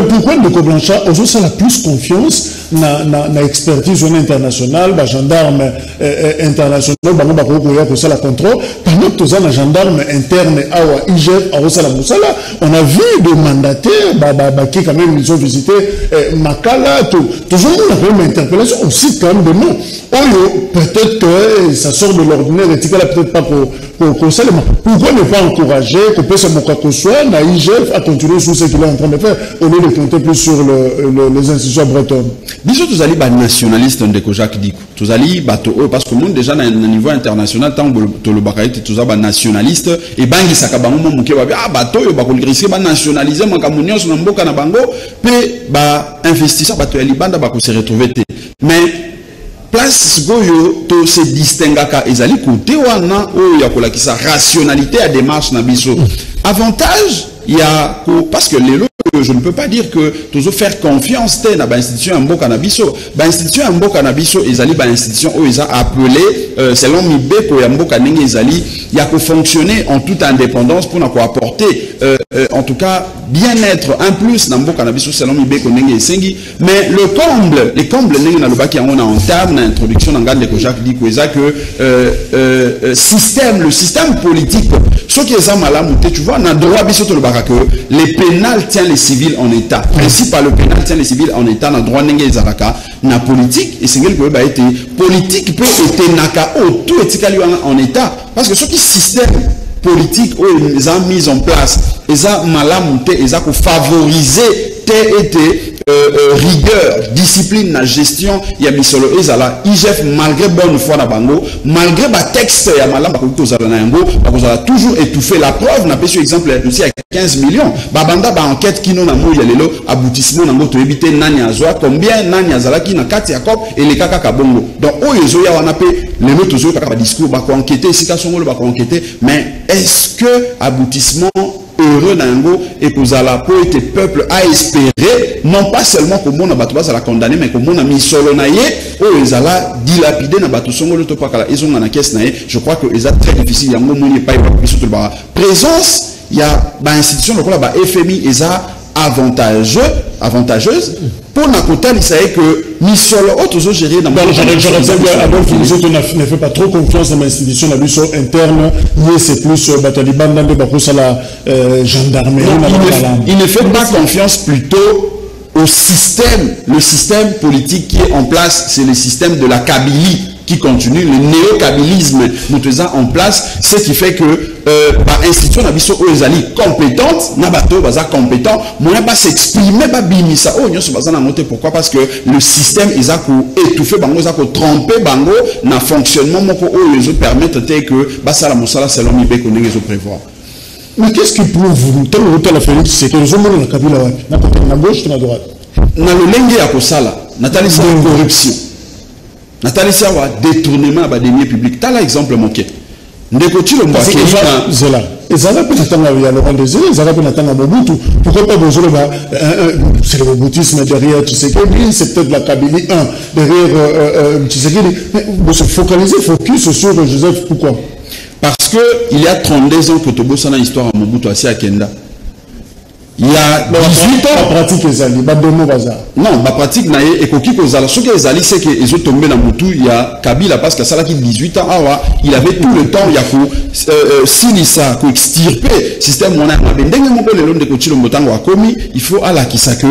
pourquoi ndeko blanchard ozosala plus confiance na, na, na expertise wana internationale bagendarme euh, euh, internationaux bango bakoki koya kosala contrôle. Pendant que toza na gendarme interne awa igf akosala mosala on a vu de mandataire ba- ba- baki quand même ils ont visité euh, makala to- tozomona quand même interpellation on cite quand même des noms. Oyo peut-être que ça sort de l'ordinaire peut-être pas ko- ko- kosalema pourquoi ne pas encourager kopesa moka koswa na igf à continuer sur ce qu'il est en train de faire au lieu de compter plus sur le, le, les institutions bretonnes? Biso tozali banationaliste ndeko jacques diko tozali bato oyo parce que monde déjà na, na niveau international ntango tolobaka ete toza banationaliste ebangisaka bango mo moke babi ah bato oyo bakoriske banationalize makambo nyonso na mboka na bango mpe bainvestisa bato ya libanda bakose retrouve te. Mais place sikoyo tose distingaka ezali kote wana oyo ya kolakisa rationalité ya démarche na biso. Avantage ya ko parce que lelo je ne peux pas dire que tozo faire confiance te na na bainstitution ya mboka na biso ezali bainstitution oyo eza appelé euh, selon mibeko ya mboka ndenge ezali ya kofonctionner en toute indépendance mpona koapporter euh, euh, en tout cas bien-être un plus na mboka na biso selon mibeko mais le comble le comble ndenge nalobaki yango na entame na introduction na ngai ndeko jacques diko eza que système le système politique soki eza malamu te tu vois na droit biso tolobaka que le pénal tient les civils en état. Principal le pénal tient les civils en état na droit ndenge ezalaka na politique esengeli koyeba politique mpe etenaka oyo to etikali wana en état. Parce que soki système politique oyo eza mise en place eza malamu te eza kofavorize te ete euh, euh, rigueur discipline na gestion ya misolo ezala igf malgré bonne foi na bango malgré batexte ya malamu bakoki kozala na yango bakozala toujours étouffé. La preuve napesi yo exemple ya dossier ya 15 millions babanda baenquête kino na moi ya lelo aboutissement nango toyebi te nani azwa combien nani azalaki na kati ya cop eleka kaka bongo. Donc oyo ezoya wana mpe lelo tozoyoka kaka badiscours bakoenquête esika songolo bakoenquête mais est-ce que aboutissement heureux na yango ekozala mpo ete peuple a espéré non pas seulement komona bato bazala condamné mais komona misolo na ye oyo ezala dilapide na bato songolo to pakala ezonga na kese na ye je crois que eza très difficile yango moni epai biso tolobaka présence ya bainstitution lokola ba fmi eza avantageux avantageuse. Mpona kotalisa ye que misolo oyo na na mokili. Mizoto ne fait pas trop confiance dans l'institution la biso interne ye c'est plus euh, bato ya libanda nde bakosala euh, gendarmerie na il ne fait pas confiance plutôt au système, le système politique qui est en place, c'est le système de la Kabylie qui continue, le néo-kabylisme nous faisons en place, ce qui fait que euh, bah, institution na biso oyo ezali compétente na bato baza compétent moyen pas s'exprimer ba bimisa oyo nyonso baza nango te pourquoi? Parce que le système eza koétouffe bango eza kotrompe bango na fonctionnement moko oyo ezopermettre te que basala mosala selon mibeko ndenge ezoprévoir mais qu'est-ce qui prouve ntango otala félix tshisekedi ozomona na kabila wapi na côté na gauche to na droite na lolenge ya kosala natalisi awa corruption natalisi awa détournement ya badenier public tala exemple moke ndeko tilombo Parce que akei eza- na zela ezala mpe na ntango ya laurent désiré ezala mpe na ntango ya mobutu. Pourquoi pas bozoloba euh, euh, c'est le moboutisme derrière tshisekedi c'est peut-être la kabylie 1 derrière euh, tshisekedi. Mais vous se focalisez focus sur joseph pourquoi parce que il y a 32 ans que tobosana histoire ya mobutu asi akenda il y a 18 ans. pratique ezali bademo baza non bapratique na ye ekoki kozala soki ezali seke ezotombe na motu ya kabila parce que asalaki 18 ans awa il avait tout le temps ya kosilisa koextirpe système wana ya mabe ndenge moko lelo ndeko tilombo ntango akomi il faut alakisa que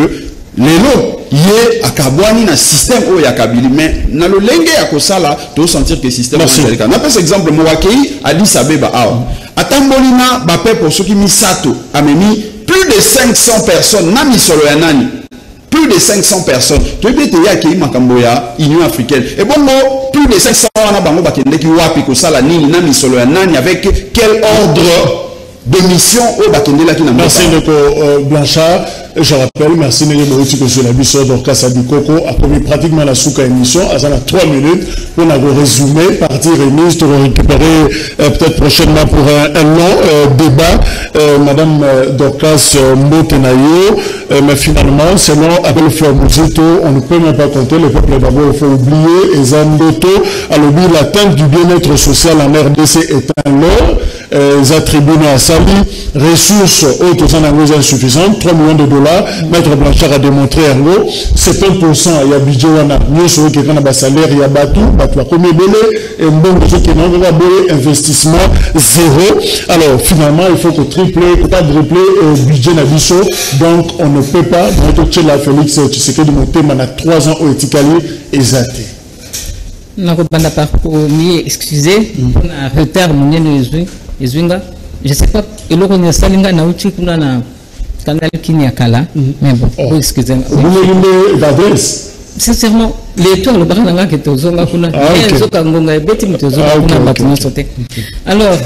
lelo ye akabwani na système oyo ya kabili mais na lolenge ya kosala tosentir que système napesa exemple moko akei addis abeba awa. Atamboli na bapeple soki misato amemi plus de 500 personnes na misolo ya nani. Plus de 500 personnes. Toyebi ete ye akei makambo ya union africaine. Ebongo plus de 500 wana bango bakendeki wapi kosala nini na misolo ya nani avec quel ordre? De mission oyo bakendelaki na Merci Ndeko euh, Blanchard. Je rappelle, merci Ndeko Moruti que sur la biso d'Orca Sadikoko a commis pratiquement la souka émission. À ça, 3 minutes pour nous résumer, partie remise, pour récupérer euh, peut-être prochainement pour un, un long euh, débat. Euh, Madame Dorcas euh, Motenayo, euh, mais finalement, selon Abel Flamuzito, on ne peut même pas compter le peuple d'abord, il faut oublier, et Zandoto, alors oui, l'atteinte du bien-être social en RDC est un lot, euh, les attributs à Sali, ressources autres en insuffisantes, 3 millions de dollars, Maître Blanchard a démontré en gros, 70% il y a budget wana, mieux sur qui a salaire, il y a bateau, bateau a combien belé, et bon, ceux qui n'ont pas belé, investissement zéro. Alors finalement, il faut que triple, quadruple euh, budget Nabiso, donc on ne peut pas, notre Tchela Félix Tshisekedi monter, on a 3 ans au Etikali, exaté. nakobanda par komi excuse mpona retard monene ezwi ezwinga je sais pas eloko nini esali ngai nauti kuna na skandale kini ya kala mais bon Oh. excuse nga Vous voulez l'adresse sincèrement leto alobaka na nga ke tozonga kuna. Ah, ok. ezoka ngonga ebeti moto ezonga Ah, kuna bato nyonso te alors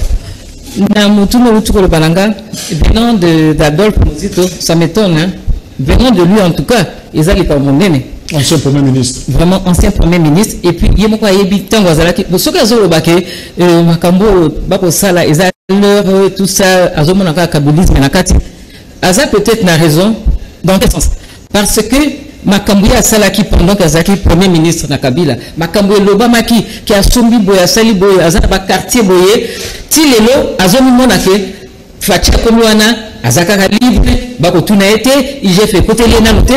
na motu no outi koloba na nga venant d'adolphe mozito ça m'étonne hein. venant de lui en tout cas eza likambo monene ancien premier ministre. vraiment ancien premier ministre. Et puis ye moko ayebi ntango azalaki soki azoloba ke euh, makambo oyo bakosala eza leur euh, tout ça azomona kaka kabilisme na kati peut-être na raison dans quel sens? Parce que makambo ye asalaki pendant ke premier ministre na kabila makambo elobamaki ke asombi boye asali boye aza na bakartier boye ti lelo azomimona ke wana aza kaka libre bakotuna ye te igf ekoteli ye nano te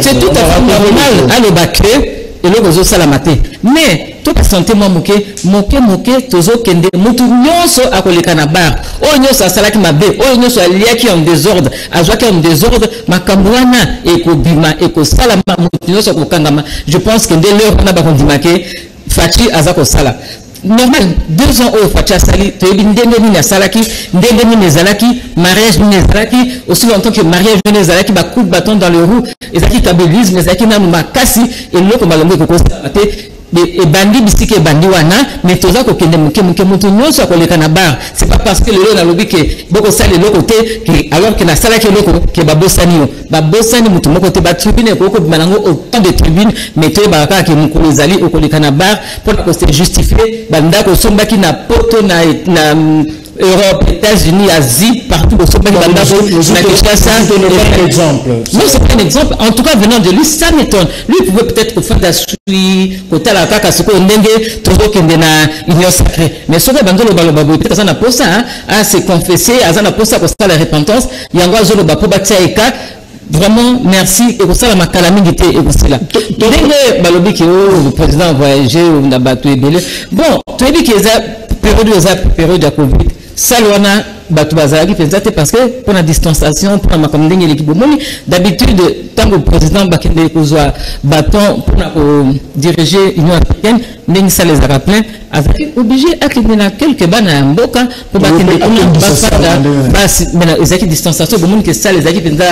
c'est tout à fait normal. Aloba ke eloko ezosalama te mais topasante mwa moke moke moke tozokende. Motu nyonso akoleka na bar. Oyo nyonso asalaki mabe oyo nyonso aliaki en désordre azwaki en désordre makambo wana ekobima ekosalama. Motu nyonso akokangama. Je pense que nde leur wana bakondima ke faci aza kosala normal deux ans oyo faci asali toyebi ndenge nini asalaki ndenge nini ezalaki mariage nini ezalaki aussi longtemps que mariage nini ezalaki bacoup de bâton dans le roue ezalaki kabelisme ezalaki nanu makasi eloko malongo ekokosala te ebandi bisika ebandi wana mais toza kokende moke moke moto nyonso akoleka na bar. C'est pas parce que lelo nalobi ke bokosala eloko te ke alors ke nasalaki eloko ke babosani yo. Babosani motu moko te batribune ekoki kobima nango autant de tribune mais toyebaka kaka ke mokolo ezali okoleka na bar mpona kose justifie bandako osombaki na poto na, na europe états-unis asie partout osombaki bandako na kinshasa exemple. non, c'est pas un exemple. En tout cas, venant de lui, ça m'étonne. Lui, pouvait peut-être faire d'asui, côté la kaka, ce qu'on ndenge, toujours qu'il y a union sacrée. Mais ce que Bandolo Balobabu, peut-être ça n'a pas ça, hein, à se confesser, à ça n'a pas ça, la repentance, il y a un zolo bapo eka, Vraiment, merci. Et pour ça, la makalamingité, et pour cela. Ndenge balobi oh, le président a voyagé, on a battu et belé. Bon, tu as dit qu'il y a période, il y a période de Covid. Sale wana bato bazalaki mpenza te parce que mpona distanciation mpona makambo ndenge eleki bomoni d'habitude ntango président bakendeki kozwa baton mpona kodirige union africaine ndenge sala ezalaka plein azalaki obligé akende na quelque bana ya mboka mpo bakende kuna bafanda basi mena ezalaki distanciation bomoni ke sala ezalaki mpenza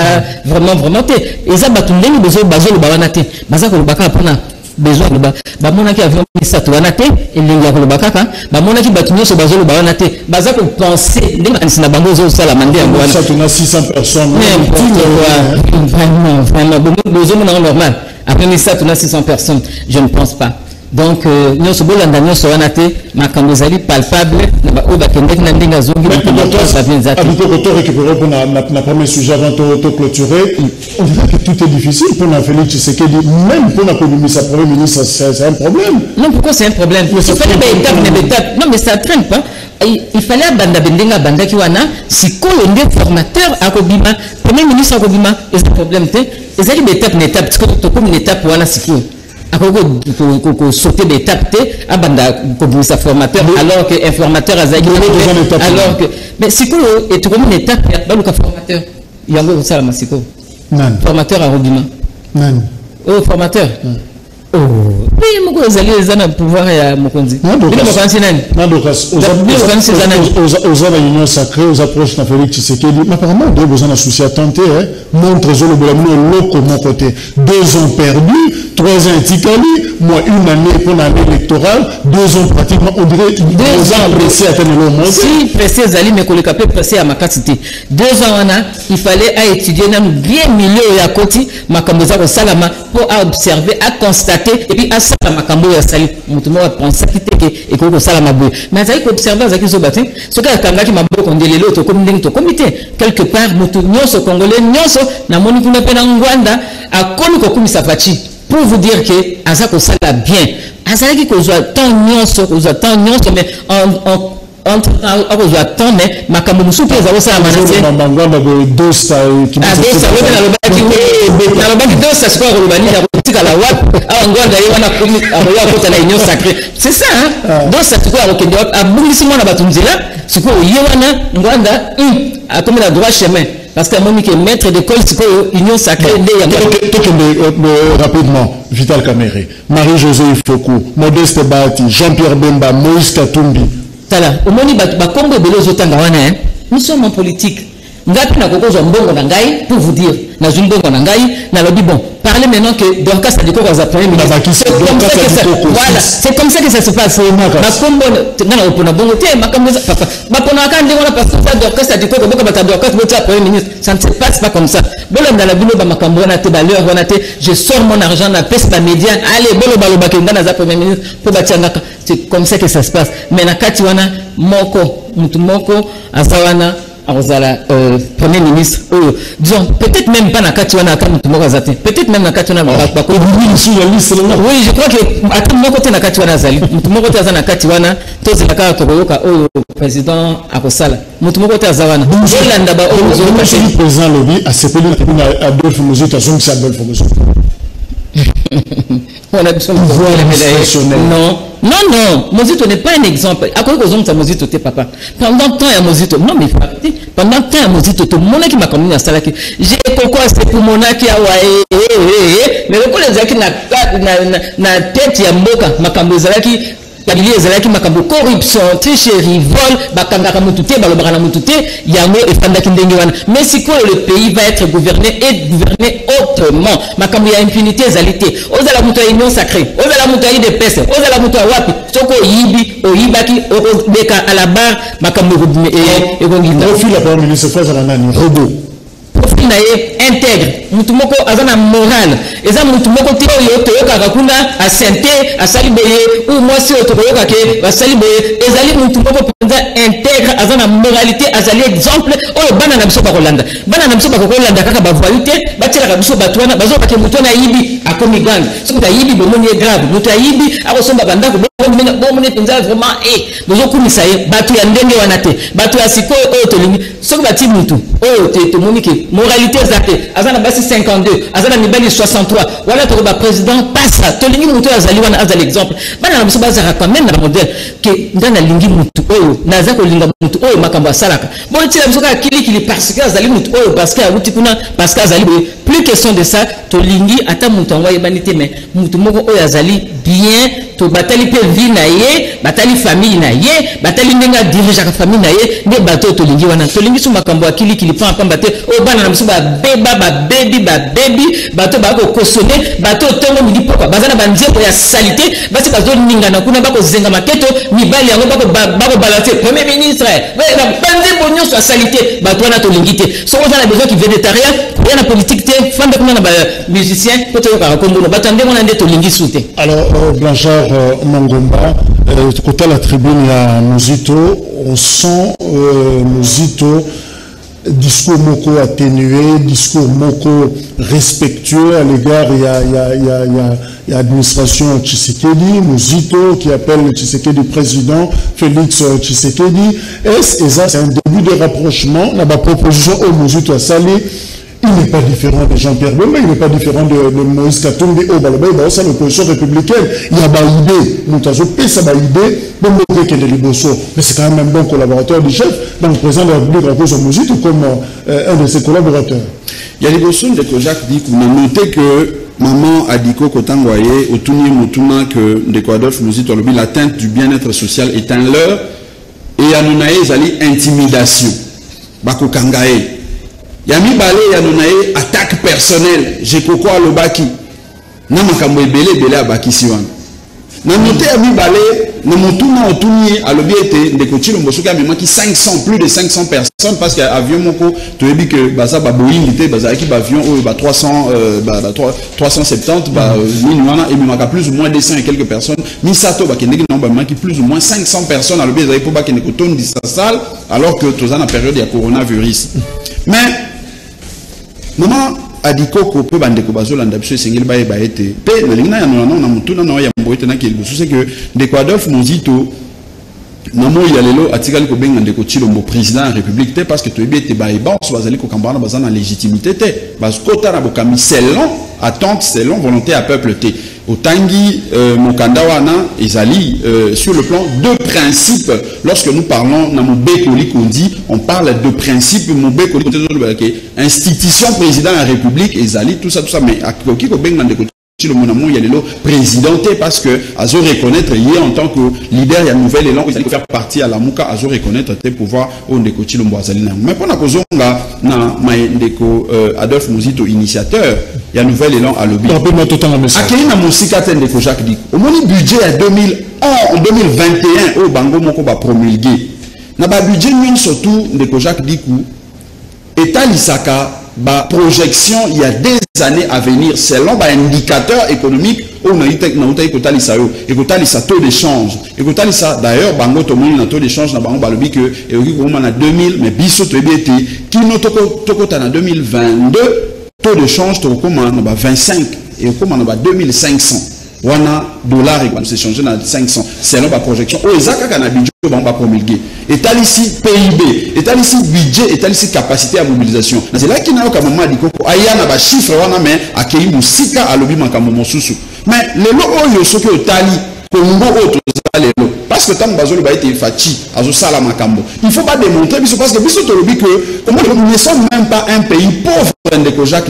vraiment vraiment te eza bato ndenge bazoloba wana te baza koloba kaka mpona besoin koloba bamonaki avion misato wana te elengi ya koloba kaka bamonaki bato nyonso bazoloba wana te. Baza kopense ndenge makanisi na bango ezosalama nde yango wana. Ça, tu as 600 personnes. n'importe quoi. Vraiment bozomona ngo normal. Après misato na 600 personnes je ne pense pas donc euh, nyonso bolanda nyonso wana te makambo ezali palpable na baoyo bakendeki na ndenge azongi makambo avion eza te Habito que tu récupéré pour la, la, la premier sujet avant de de clôturer. On dirait que tout est difficile pour la Félix Tshisekedi. Même pour la Colombie, sa premier ministre, c'est un problème. Non, pourquoi c'est un problème? Mais Il ça fallait traîne pas étape, pas. mais étape. Non, mais ça traîne pas. Il, il fallait abanda bendenga banda kiwana sikoyo nde formateur akobima premier ministre akobima eza problème te ezali baétape na étape sikoyo tokomi na étape wana sikoyo akoki kosaute d'étape te abanda kobimisa formateur alors que informateur na étape alors que mais sikoyo etokomi na étape ya baluka formateur. Yango ekosalama sikoyo Nani? formateur akobima Nani? oyo formateur moko ezali eza na pouvoir ya mokonzi. Bino nani? Oza na union oza proche na félix tshisekedi. Apparemment na ya tante montre ezolobola bino eloko moko te deux ans perdus trois ans etikali moi une année na année électorale. Deux ans pratiquement on dirait oza apprécié ata lelo moko si pressé ezali me koleka mpe pressé ya makasi te deux ans wana il fallait aétudie nanu bien milieu oyo akoti makambo eza kosalama mpo aobserve aconstate epuis asala makambo oyo asali moto moko apensaki te ke ekoki kosalama boye mais azali koobserve azalaki zoba te soki akangaki maboko nde lelo tokomi ndenge tokomi te. Quelque part moto nyonso congolais nyonso namoni kuna mpe na ngwanda akomi kokumisa faci pour vous dire que aza kosala bien. Azalaki kozwa temps nyonso kozwa temps nyonso mais en, entre akozwa temps mais makambo mosusu mpe eza kosalama na te mangwanda boye dosta adosa oyo nalobaki nalobaki dosa sikoyo akoloba nini akotikala wapi. Awa ngwanda ye wana akomi akoya akota na union sacré c'est ça hein? dosa sikoyo akokende wapi abungisi mwana bato nzela sikoyo ye wana ngwanda akomi na droit chemin. Parce que maître d'école sikoyo union sacré nde yango tokende rapidement vital camere marie-josé ifoku modeste bati jean-pierre bemba moïse katumbi tala omoni bakombo ebele ozotanga. Wana misoma politique. Ngai mpe nakoki kozwa mbongo na ngai pour vous dire? Nazwi mbongo na ngai nalobi bon parlez maintenant que dorcas adikoko aza premier ministre. Nabakisi, C'est comme ça que ça- Adikoko, voilà six. c'est comme ça que ça se passe. Bakombo nga na kopona bongo te makambo papa baponaka ndenge wana parce que dorcas adikoko boka bato ya dorcas botia premier ministre. Ça ne se passe pas comme ça. Bolanda na bino bamakambo wana te baleur wana te. Je sors mon argent napesi bamédia allez bolobalobaki nga naza premier ministre mpo batiangaka c'est comme ça que ça se passe. Mais na kati wana moko mutu moko aza wana euh, premier ministre oyo. Disons peut-être même pas na kati wana aka mutu moko aza te peut-être même na kati wana bako- oui je crois que ata moko te na kati wana azali. Mutu moko te aza na kati wana tozela kaka tokoyoka oyo président akosala. Mutu moko te aza wana. Olanda baoyo président lobi asepeli na adolphe biso Pouvoir non. Non non. Mozito n'est pas un exemple. Akoki kozongisa mozito te papa. Pendant temps ya mozito. Non mais il faut arrêter. pendant temps ya mozito. Tomonaki makambo nini asalaki je koko asepumonaki awa eh, eh, eh, eh. mais lokola ezalaki na, na, na, tete ya mboka makambo ezalaki kabili ezalaki makambo corruption tricherie vol bakangaka mutu te balobaka na mutu te yango efandaki ndenge wana. Mais sikoyo le pays va être gouverné et gouverné autrement? Makambo ya impunité ezali te. Ozala moto ya union sacré ozala moto ya idps ozala moto ya wapi? Soki oyibi oyibaki okobeka à la barre makambo ekobime- e- ekongita profil na ye intègre mutu moko aza na morale. Eza mutu moko te oyo toyokaka kuna asente asali boye. Ou mwasi oyo tokoyoka ke basali boye. Ezali mutu moko mpenza intègre aza na moralité azali exemple oyo bana na biso bakolanda. Bana na biso bakokolanda kaka bavoyu te batielaka biso bato wana bazokake mutu wana ayibi akomi gange soki moto ayibi bomoni ye grave. Moto ayibi akosomba bandako bomoni mpenza vraiment e bozokumisa ye bato ya ndenge wana te. Bato ya sikoyo oyo tolingi soki bati mutu oyo tomoni ke moralité eza te. Aza na basi 52 aza na mibali 63 wana toko baprésident pasa. Tolingi mutu oyo azali wana azala exemple bana na biso bazalaka même na bamodele ke nga nalingi mutu oyo naza kolinga mutu oyo makambo asalaka. Botiela biso kaka kilikili parce que azali mutu oyo parce que awuti kuna parce que azali boye plus question de ça tolingi ata mutu yango ayebani te mais mutu moko oyo azali bien to batali mpe vie na ye batali famille na ye batali ndenge adirigeaka famille na ye nde bato oyo tolingi wana. Tolingi so makambo ya kilikili pambapamba te oyo bana na biso babeba babebi babebi bato baya kokosone bato oyo ntongo midi pokwa. Baza na banzembo ya salite basi bazoningana kuna bakozenga maketo mibali yango bakoba- bakobala te. Premier ministre na banzembo nyonso ya salite bato wana tolingi te. Soki oza na besoin koya na politique te fanda kuna na bamusicien po toyokaka ya Alors, euh, Blanchard euh, Mangomba, euh, côté la tribune, il y a Muzito, on sent Muzito, discours moko atténué, discours moko respectueux à l'égard, il y a, Tshisekedi, Muzito qui appelle le Tshisekedi président, Félix Tshisekedi. Est-ce ça, c'est un début de rapprochement, la proposition au Muzito à Sali, il n'est pas différent de Jean-Pierre Bemba, il n'est pas différent de, de Moïse Katumbi, oh, Baloba, bah, c'est l'opposition républicaine. Il y a une idée, bon, bon, qu'il est liboso. Mais c'est quand même un bon collaborateur du chef, dans le président de la République, Rapo Mouzitou, comme euh, un de ses collaborateurs. ya liboso ndeko jacques dik na note que maman adiko kotango aye otuni motuna que ndeko adolphe alobi l'atteinte du bien-être social est un leurre na ye ezali intimidation bakokanga ye ya mibale eyano na ye attaque personnelle. Jekoko alobaki na makambo ebele ebele abakisi wana. Na note ya mibale na motuna otuni ye alobi ete ndeko chilombo soki amemaki 500 plus de 500 personnes parce que avion moko toyebi ke baza baboyingi te bazalaki baavion oyo ba 300 euh, ba, ba 370 ba nini wana plus ou moins 200 et quelques personnes. Misato bakendeki nango bamemaki plus ou moins 500 personnes alobi ezalaki mpo bakende kotondisa salle alors que toza na période ya coronavirus. Mais mama adikoko mpe bandeko bazolanda biso esengeli bayeba ete. Mpe nalingi nayanona nao na motuna nao ya mbo ete nakeli liboso se ke ndeko adolphe monzito na moi ya lelo atikali kobenga ndeko chilombo président ya république te parce que toyebi ete bayebanso bazali kokamba wana baza na légitimité te. Bakota na bokambi selon attente selon volonté ya peuple te. Otangi euh, mokanda wana ezali euh, sur le plan de principe. Lorsque nous parlons na mobekoli kondi on parle de principe. Mobekoli institution président ya république ezali tout ça tout ça. Mais akoki kobenga ndeko chilombo na moi ya lelo président te parce que azo reconnaître ye en tant que leader ya nouvelle élan ezali faire partie ya lamuka azo reconnaître te pouvoir oyo ndeko azali nango mais mpona kozonga na ndeko euh, adolphe mozito initiateur ya nouvelle élan alobi rappelle-moi totanga message akei na mosika te ndeko jacques dik omoni budget ya 2001 2021 oyo bango moko bapromulgue na babudget nyonso tu ndeko jacques diku etalisaka baprojection ya des années à venir selon baindicateur économique oyo nautaki kotalisa yo ekotalisa taux de change ekotalisa d'ailleurs bango tomoni na taux de change na bango balobi ke ekoki kokoma na 2000 mais biso toyebi ete kino tokota na 2022 taux de change tokokoma na ba 25 ekokoma na ba 2500 wana dollar s'échanger na 500 selon baprojection oyo eza kaka na budget oyo bango bapromulgue etalisi pib etalisi budget etalisi capacité ya mobilisation. Nazelaki nayoka mama likoko aya na bachiffre wana me akei mosika alobi makambo mosusu mais lelo oyo soki otali kongo oyo toza lelo parce que ntango bazoloba ete faci azosala makambo. Il faut pas démontrer parce que que nous ne sommes même pas un pays pauvre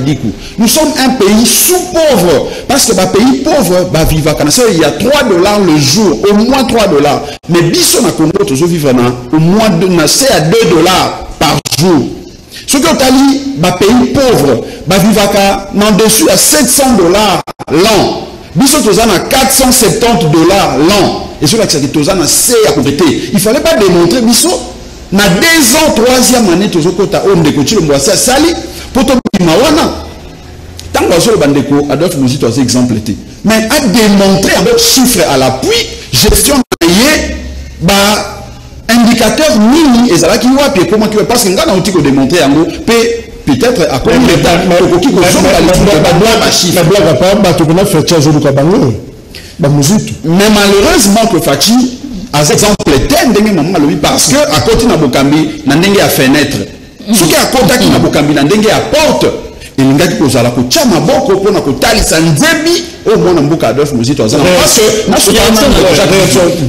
diku nous sommes un pays sous-pauvre parce que bapays pauvre bavivaka na se il y a 3 dollars le jour au moins 3 dollars. Mais biso na congo tozovivre na au moins na se ya 2 dollars par jour. Soki otali bapays pauvre bavivaka na dessus ya 700 dollars l'an. Biso toza na 470 dollars l'an ezolakisaki toza na se ya kote te il fallait pas démontrer biso na deux ans troisième année ntango azoloba ndeko adolphe mozito aza exemple te mais adémontre avec chiffre à l'appui gestion na ye baindicateur nini ezalaki wapi ekomaki parce que ngai nauti kodémontre yango mpe peut-être akoki kozongablaga pa bato kona faci azoluka bango bamozito mais malheureusement que faci aza exemple te ndenge mama alobi parce que akoti na bokambi na ndenge ya fenêtre soki akotaki na bokambi na ndenge ya porte elingaki kozala kotya maboko mpona kotalisa nzebi oyo mwana mboka adolphe mozito aza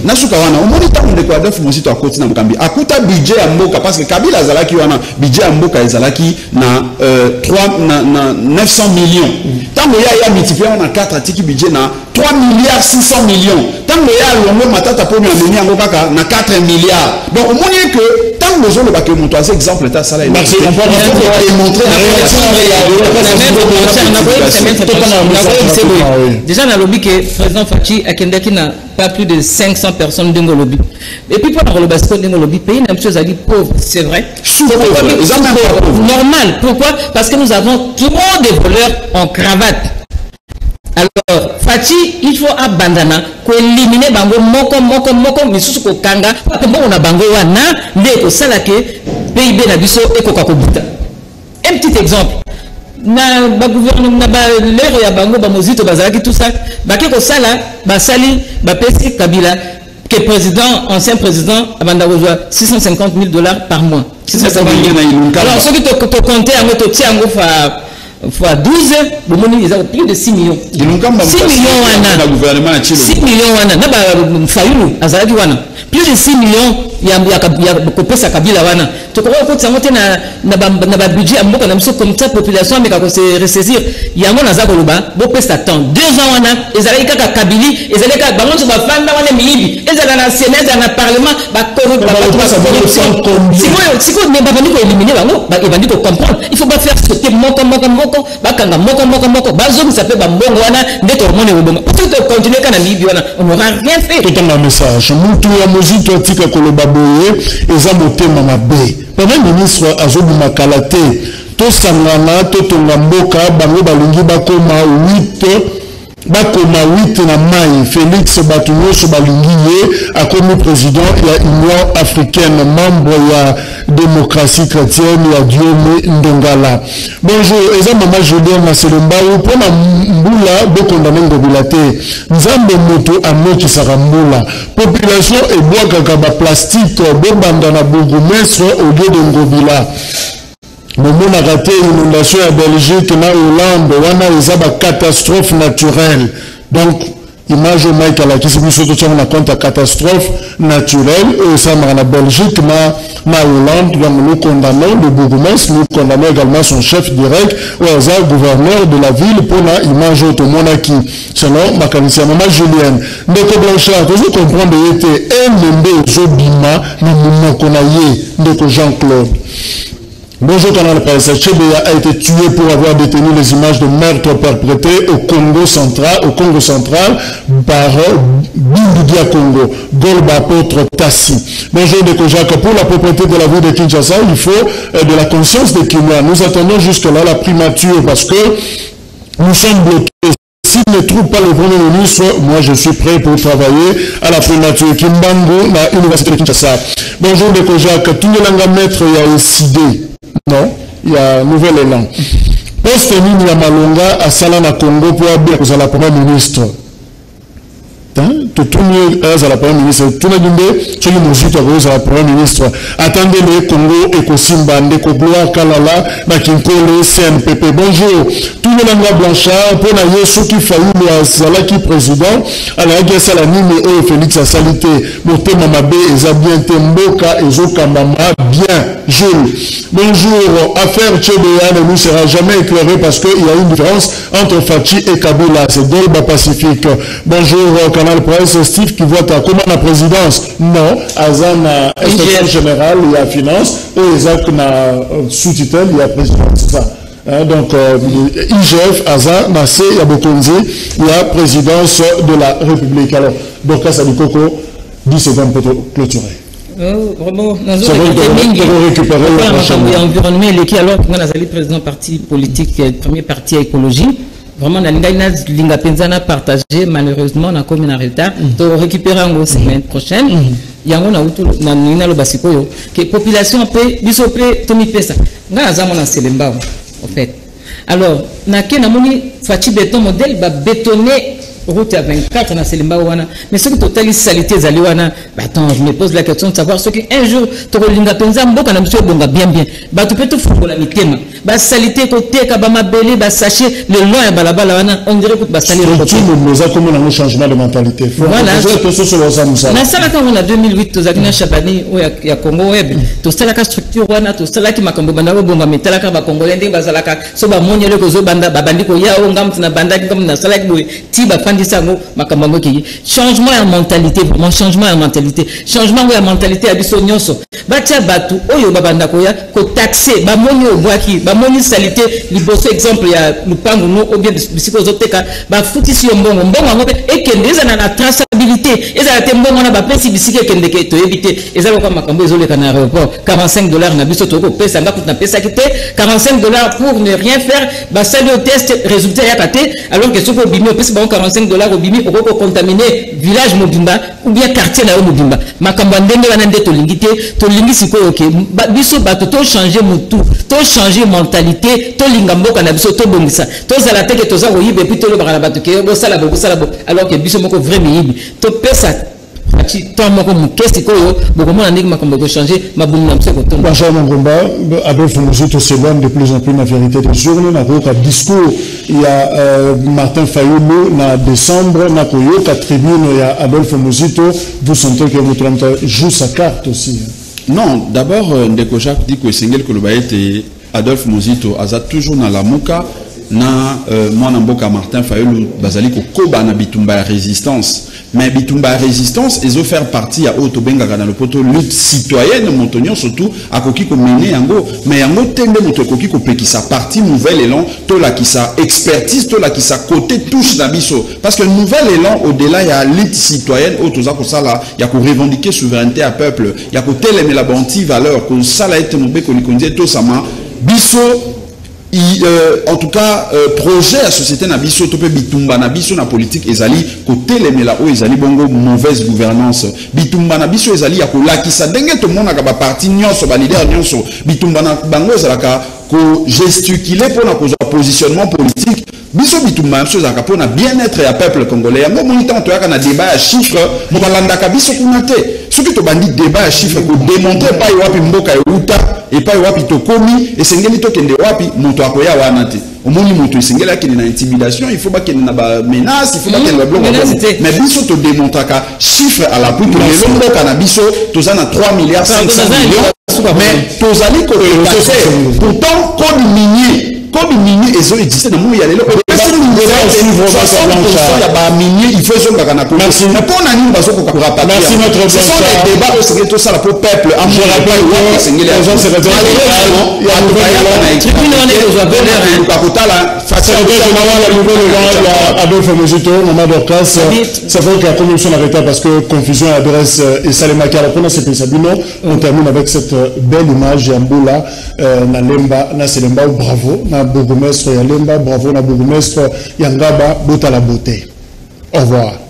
nasuka wana omoni ntango ndeko adolphe mozito akoti na mokambi akuta budget ya mboka parce que kabila azalaki wana budget ya mboka ezalaki na 900 millions ntango ya ya multiplie wana 4 atiki budget na 3 milliards 600 millions ntango ya alongo matata mponi amemi yango kaka na 4 milliards donc omoni ke ntango ozolobaka moto aza exemple te asala déjà nalobi ke président faci akendaki na pas plus de 500 personnes ndenge olobi et puis mpona koloba siko ndenge olobi pays na biso ezali pauvre c'est vrai. Normal. Pourquoi? Parce que nous avons trop de voleurs en cravate. Alors faci il faut abandana koelimine bango moko moko moko misusu kokanga mbongo na bango wana nde ekosala ke pib na biso ekoka kobuta un petit exemple na bagouvernement na balero ya bango bamozito bazalaki tout ça. Bake kosala basali bapesi kabila que président ancien président abanda kozwa 650 000 dollars par mois. 650 000 alors soki tokonte yango totia yango fa fois 12 bomoni eza plus de 6 millions. 6 millions wana. 6 millions wana. Na bafayulu azalaki wana. Plus de 6 millions kopesa kabila wana. Tokoki kokotisa yango te na babudget ya mboka na biso ça population ameka kose ressaisir. Yango naza koloba bopesa temps. Deux ans wana ezalaki kaka kabili ezalaki kaka bango nyonso bafanda wana miyibi. Ezala na sénat ezala na parlement sikoyo me babandi koelimine bango ebandi kocomprendre il faut bafaire sauter moko bakanga moko moko bazongisa mpe bambongo wana nde tomoni kobonga parce que continue kaka na miyibi wana. On aura rien fait. Totanga message. Mutu ya mozito atika koloba boye eza motema mabe. Premier ministre azobimaka te. Tosangana totonga mboka bango balingi bakoma 8 bakoma 8 na mai félix bato nyonso balingi ye akomi président ya union africaine membre ya démocratie chrétienne ya diome ndongala. Bonjour eza mama julien na selembau mpona mbula bokondane ngobila te. Nzambe moto anokisaka mbula. Population ebwakaka baplastike bobanda na bourgmestre au lieu de ngobila bomonaka te inondation ya belgique na hollande wana eza bacatastrophe naturelle donc image oyo mike alakisi biso totiango na compte ya catastrophe naturelle oyo esalamaka na belgique na, na hollande. Donc nous condamnons le bourgmestre nous condamnons également son chef direct oyo aza gouverneur de la ville mpona image oyo tomonaki selon makanisi ya mama julienne. Ndeko blanchard tozo comprendre ye te elembe ezobima na monoko na ye ndeko jean claude Bonjour Canal Presse. Chebeya a été tué pour avoir détenu les images de meurtres perpétrés au Congo central, au Congo central par Bindudia Congo, Golba apôtre Tassi. Bonjour de Jacques. Pour la propriété de la ville de Kinshasa, il faut euh, de la conscience des Kinois. Nous attendons jusque-là la primature parce que nous sommes bloqués. S'il ne trouve pas le premier ministre, moi je suis prêt pour travailler à la primature. Kimbangu, la Université de Kinshasa. Bonjour de Jacques. Tout le langue maître y a décidé. Non ya nouvel élan. Poste nini ya malonga asala na congo mpo abila kozala premier ministre totuni azala premier ministre. Tunaki nde soki mozito akozala premier ministre. Ata ndenge congo ekosimba ndeko gloire kalala na kinkole cnpp bonjour. Tunelanga blanchard mpo na ye soki fayulu azalaki président alayaki asala nini oyo félix asali te. Motema mabe eza bien te. Mboka bien. Jules. Bonjour. Affaire tchebeya ne nous sera jamais éclairé parce qu'il y a une différence entre fachi et kabila. C'est dolba pacifique bonjour canal presse steve kivuata koma na présidence. Non aza na inspection générale ya finance oyo eza na sous-tutelle ya présidence ça. Hein, donc euh, IGF aza na se ya bokonzi ya présidence de la république. Alors donc asa likoko 10 secondes peut clôturer. Vraiment environnement eleki alors nga nazali président parti politique premier parti ya écologie vraiment nalingai nalinga mpenza na partage malheureusement nakomi na retard torécupéré yango semaine prochaine. Yango nalingi naloba sikoyo ke population mpe biso mpe tomipesa ngai naza mona selembao en fait. Alors nake namoni faci béton modèle babétonné route à 24 na selemba wana. Mais soki totali salité ezali wana attends je me pose la question de savoir soki un jour tokolinga mpenza mboka na biso ebonga bien bien. Bato mpe tofungola mitema. Basalite ekoteka bamabele basache le long ya balabala wana on dirait kutu basali eza komona ngo changement de mentalité. Nasalaka yango na 2008 tozalaki na chabani oyo ya congo web tosalaka structure wana tosalaki makambo banda kobonga metalaka bacongolais ndenge bazalaka. So bamoni eloko ozobanda babandi koya o ngamtu na bandaki ngamtu nasalaki boye. Ti bafandisa yango makambo yango changement ya mentalité vraiment changement ya mentalité. Changement ya mentalité ya biso nyonso batia bato oyo babanda koya kotaxe bamoni obwaki bamoni salite liboso exemple ya lupangu no obien bisika ozoteka bafutisi yo mbongo. Mbongo yango mpe na traçabilité ezala te. Mbongo na aéroport. 45 dollars na biso tokopesa nga kutu napesaki te. 45 dollars pour ne rien faire basali yo test résultat eyaka te. Alors que soki obimi opesi bango 45 dollars obimi okoki kocontamine village mobimba ou bien quartier na yo mobimba makambo ya ndenge ke. Mentalité tolinga ke alors ke biso moko topesa temps moko moke sikoyo bokomona ndenge makambo ekochange mabumu na biso ekotonda Benjamin Ngomba, Adolphe Mouzito s'éloigne de plus en plus de la vérité des journaux. Na koyoka discours, il y a euh, Martin Fayoulou, na décembre, na koyoka tribune, il y a Adolphe Mouzito. Vous sentez que Moutranta joue sa carte aussi. hein. Non, d'abord, euh, Ndeko Jacques dit que Sengel Koloba était Adolphe Mozito, aza toujours na lamuka, na euh, mwana mboka Martin Fayulu, bazali kokoba na bitumba ya résistance. Mais bitumba ya résistance, ils ont faire partie ya Oto Bengaka dans le poto lutte citoyenne, montonio surtout, à koki ko mener yango, mais yango tende moto koki ko pekisa parti nouvel élan, to la qui sa expertise, to la qui sa côté touche na biso. Parce que nouvel élan, au-delà, il y a lutte citoyenne, Oto za ko sala, il y a ko revendiquer souveraineté à peuple, il y a ko telemela banti valeur, ko sala ete mobeko likonzi to sama, biso I, euh, en tout cas euh, projet ya société na biso to mpe bitumba na biso na politique ezali kotelemela oyo ezali bongo mauvaise gouvernance. Bitumba na biso ezali ya kolakisa. Ndenge tomonaka baparti nyonso balider nyonso bitumba na bango ezalaka kogesticule mpona kozwa positionnement politique biso bitumba na biso ezalaka mpona bien-être ya peuple congolais. Yango omoni ntango toyaka na débat ya chiffre moto alandaka biso kuna te. Soki tobandi débat ya chiffre kodemontre epai wapi mboka euta epai wapi tokomi esengeli tokende wapi moto akoya wana te. Omoni moto esengeli akende na intimidation il faut bakende na bamenace il faut bakende na biloko menace te. mais biso todemontraka chiffre à l'appui to lelo mboka na biso toza na 3 milliards 500 toza na millions. mais tozali koleka te pourtant code minier code minier ezoexiste na moi ya lelo ya baminier il faut ezongaka na mpo na nini bazokoka oyo esengeli tosala peuple. Hein. akoka kotala Secrétaire général, la nouvelle loi, il y a Adolphe Mouzito, Maman Dorcas. Vite. C'est vrai a commission d'arrêt parce que confusion adresse et Salemaki. Alors, pendant cette Sabino, on termine avec cette euh, belle image Yamboula, euh, na Lemba, na Selemba, bravo, bourgmestre ya lemba bravo na bourgmestre ya ngaba botala bote au revoir.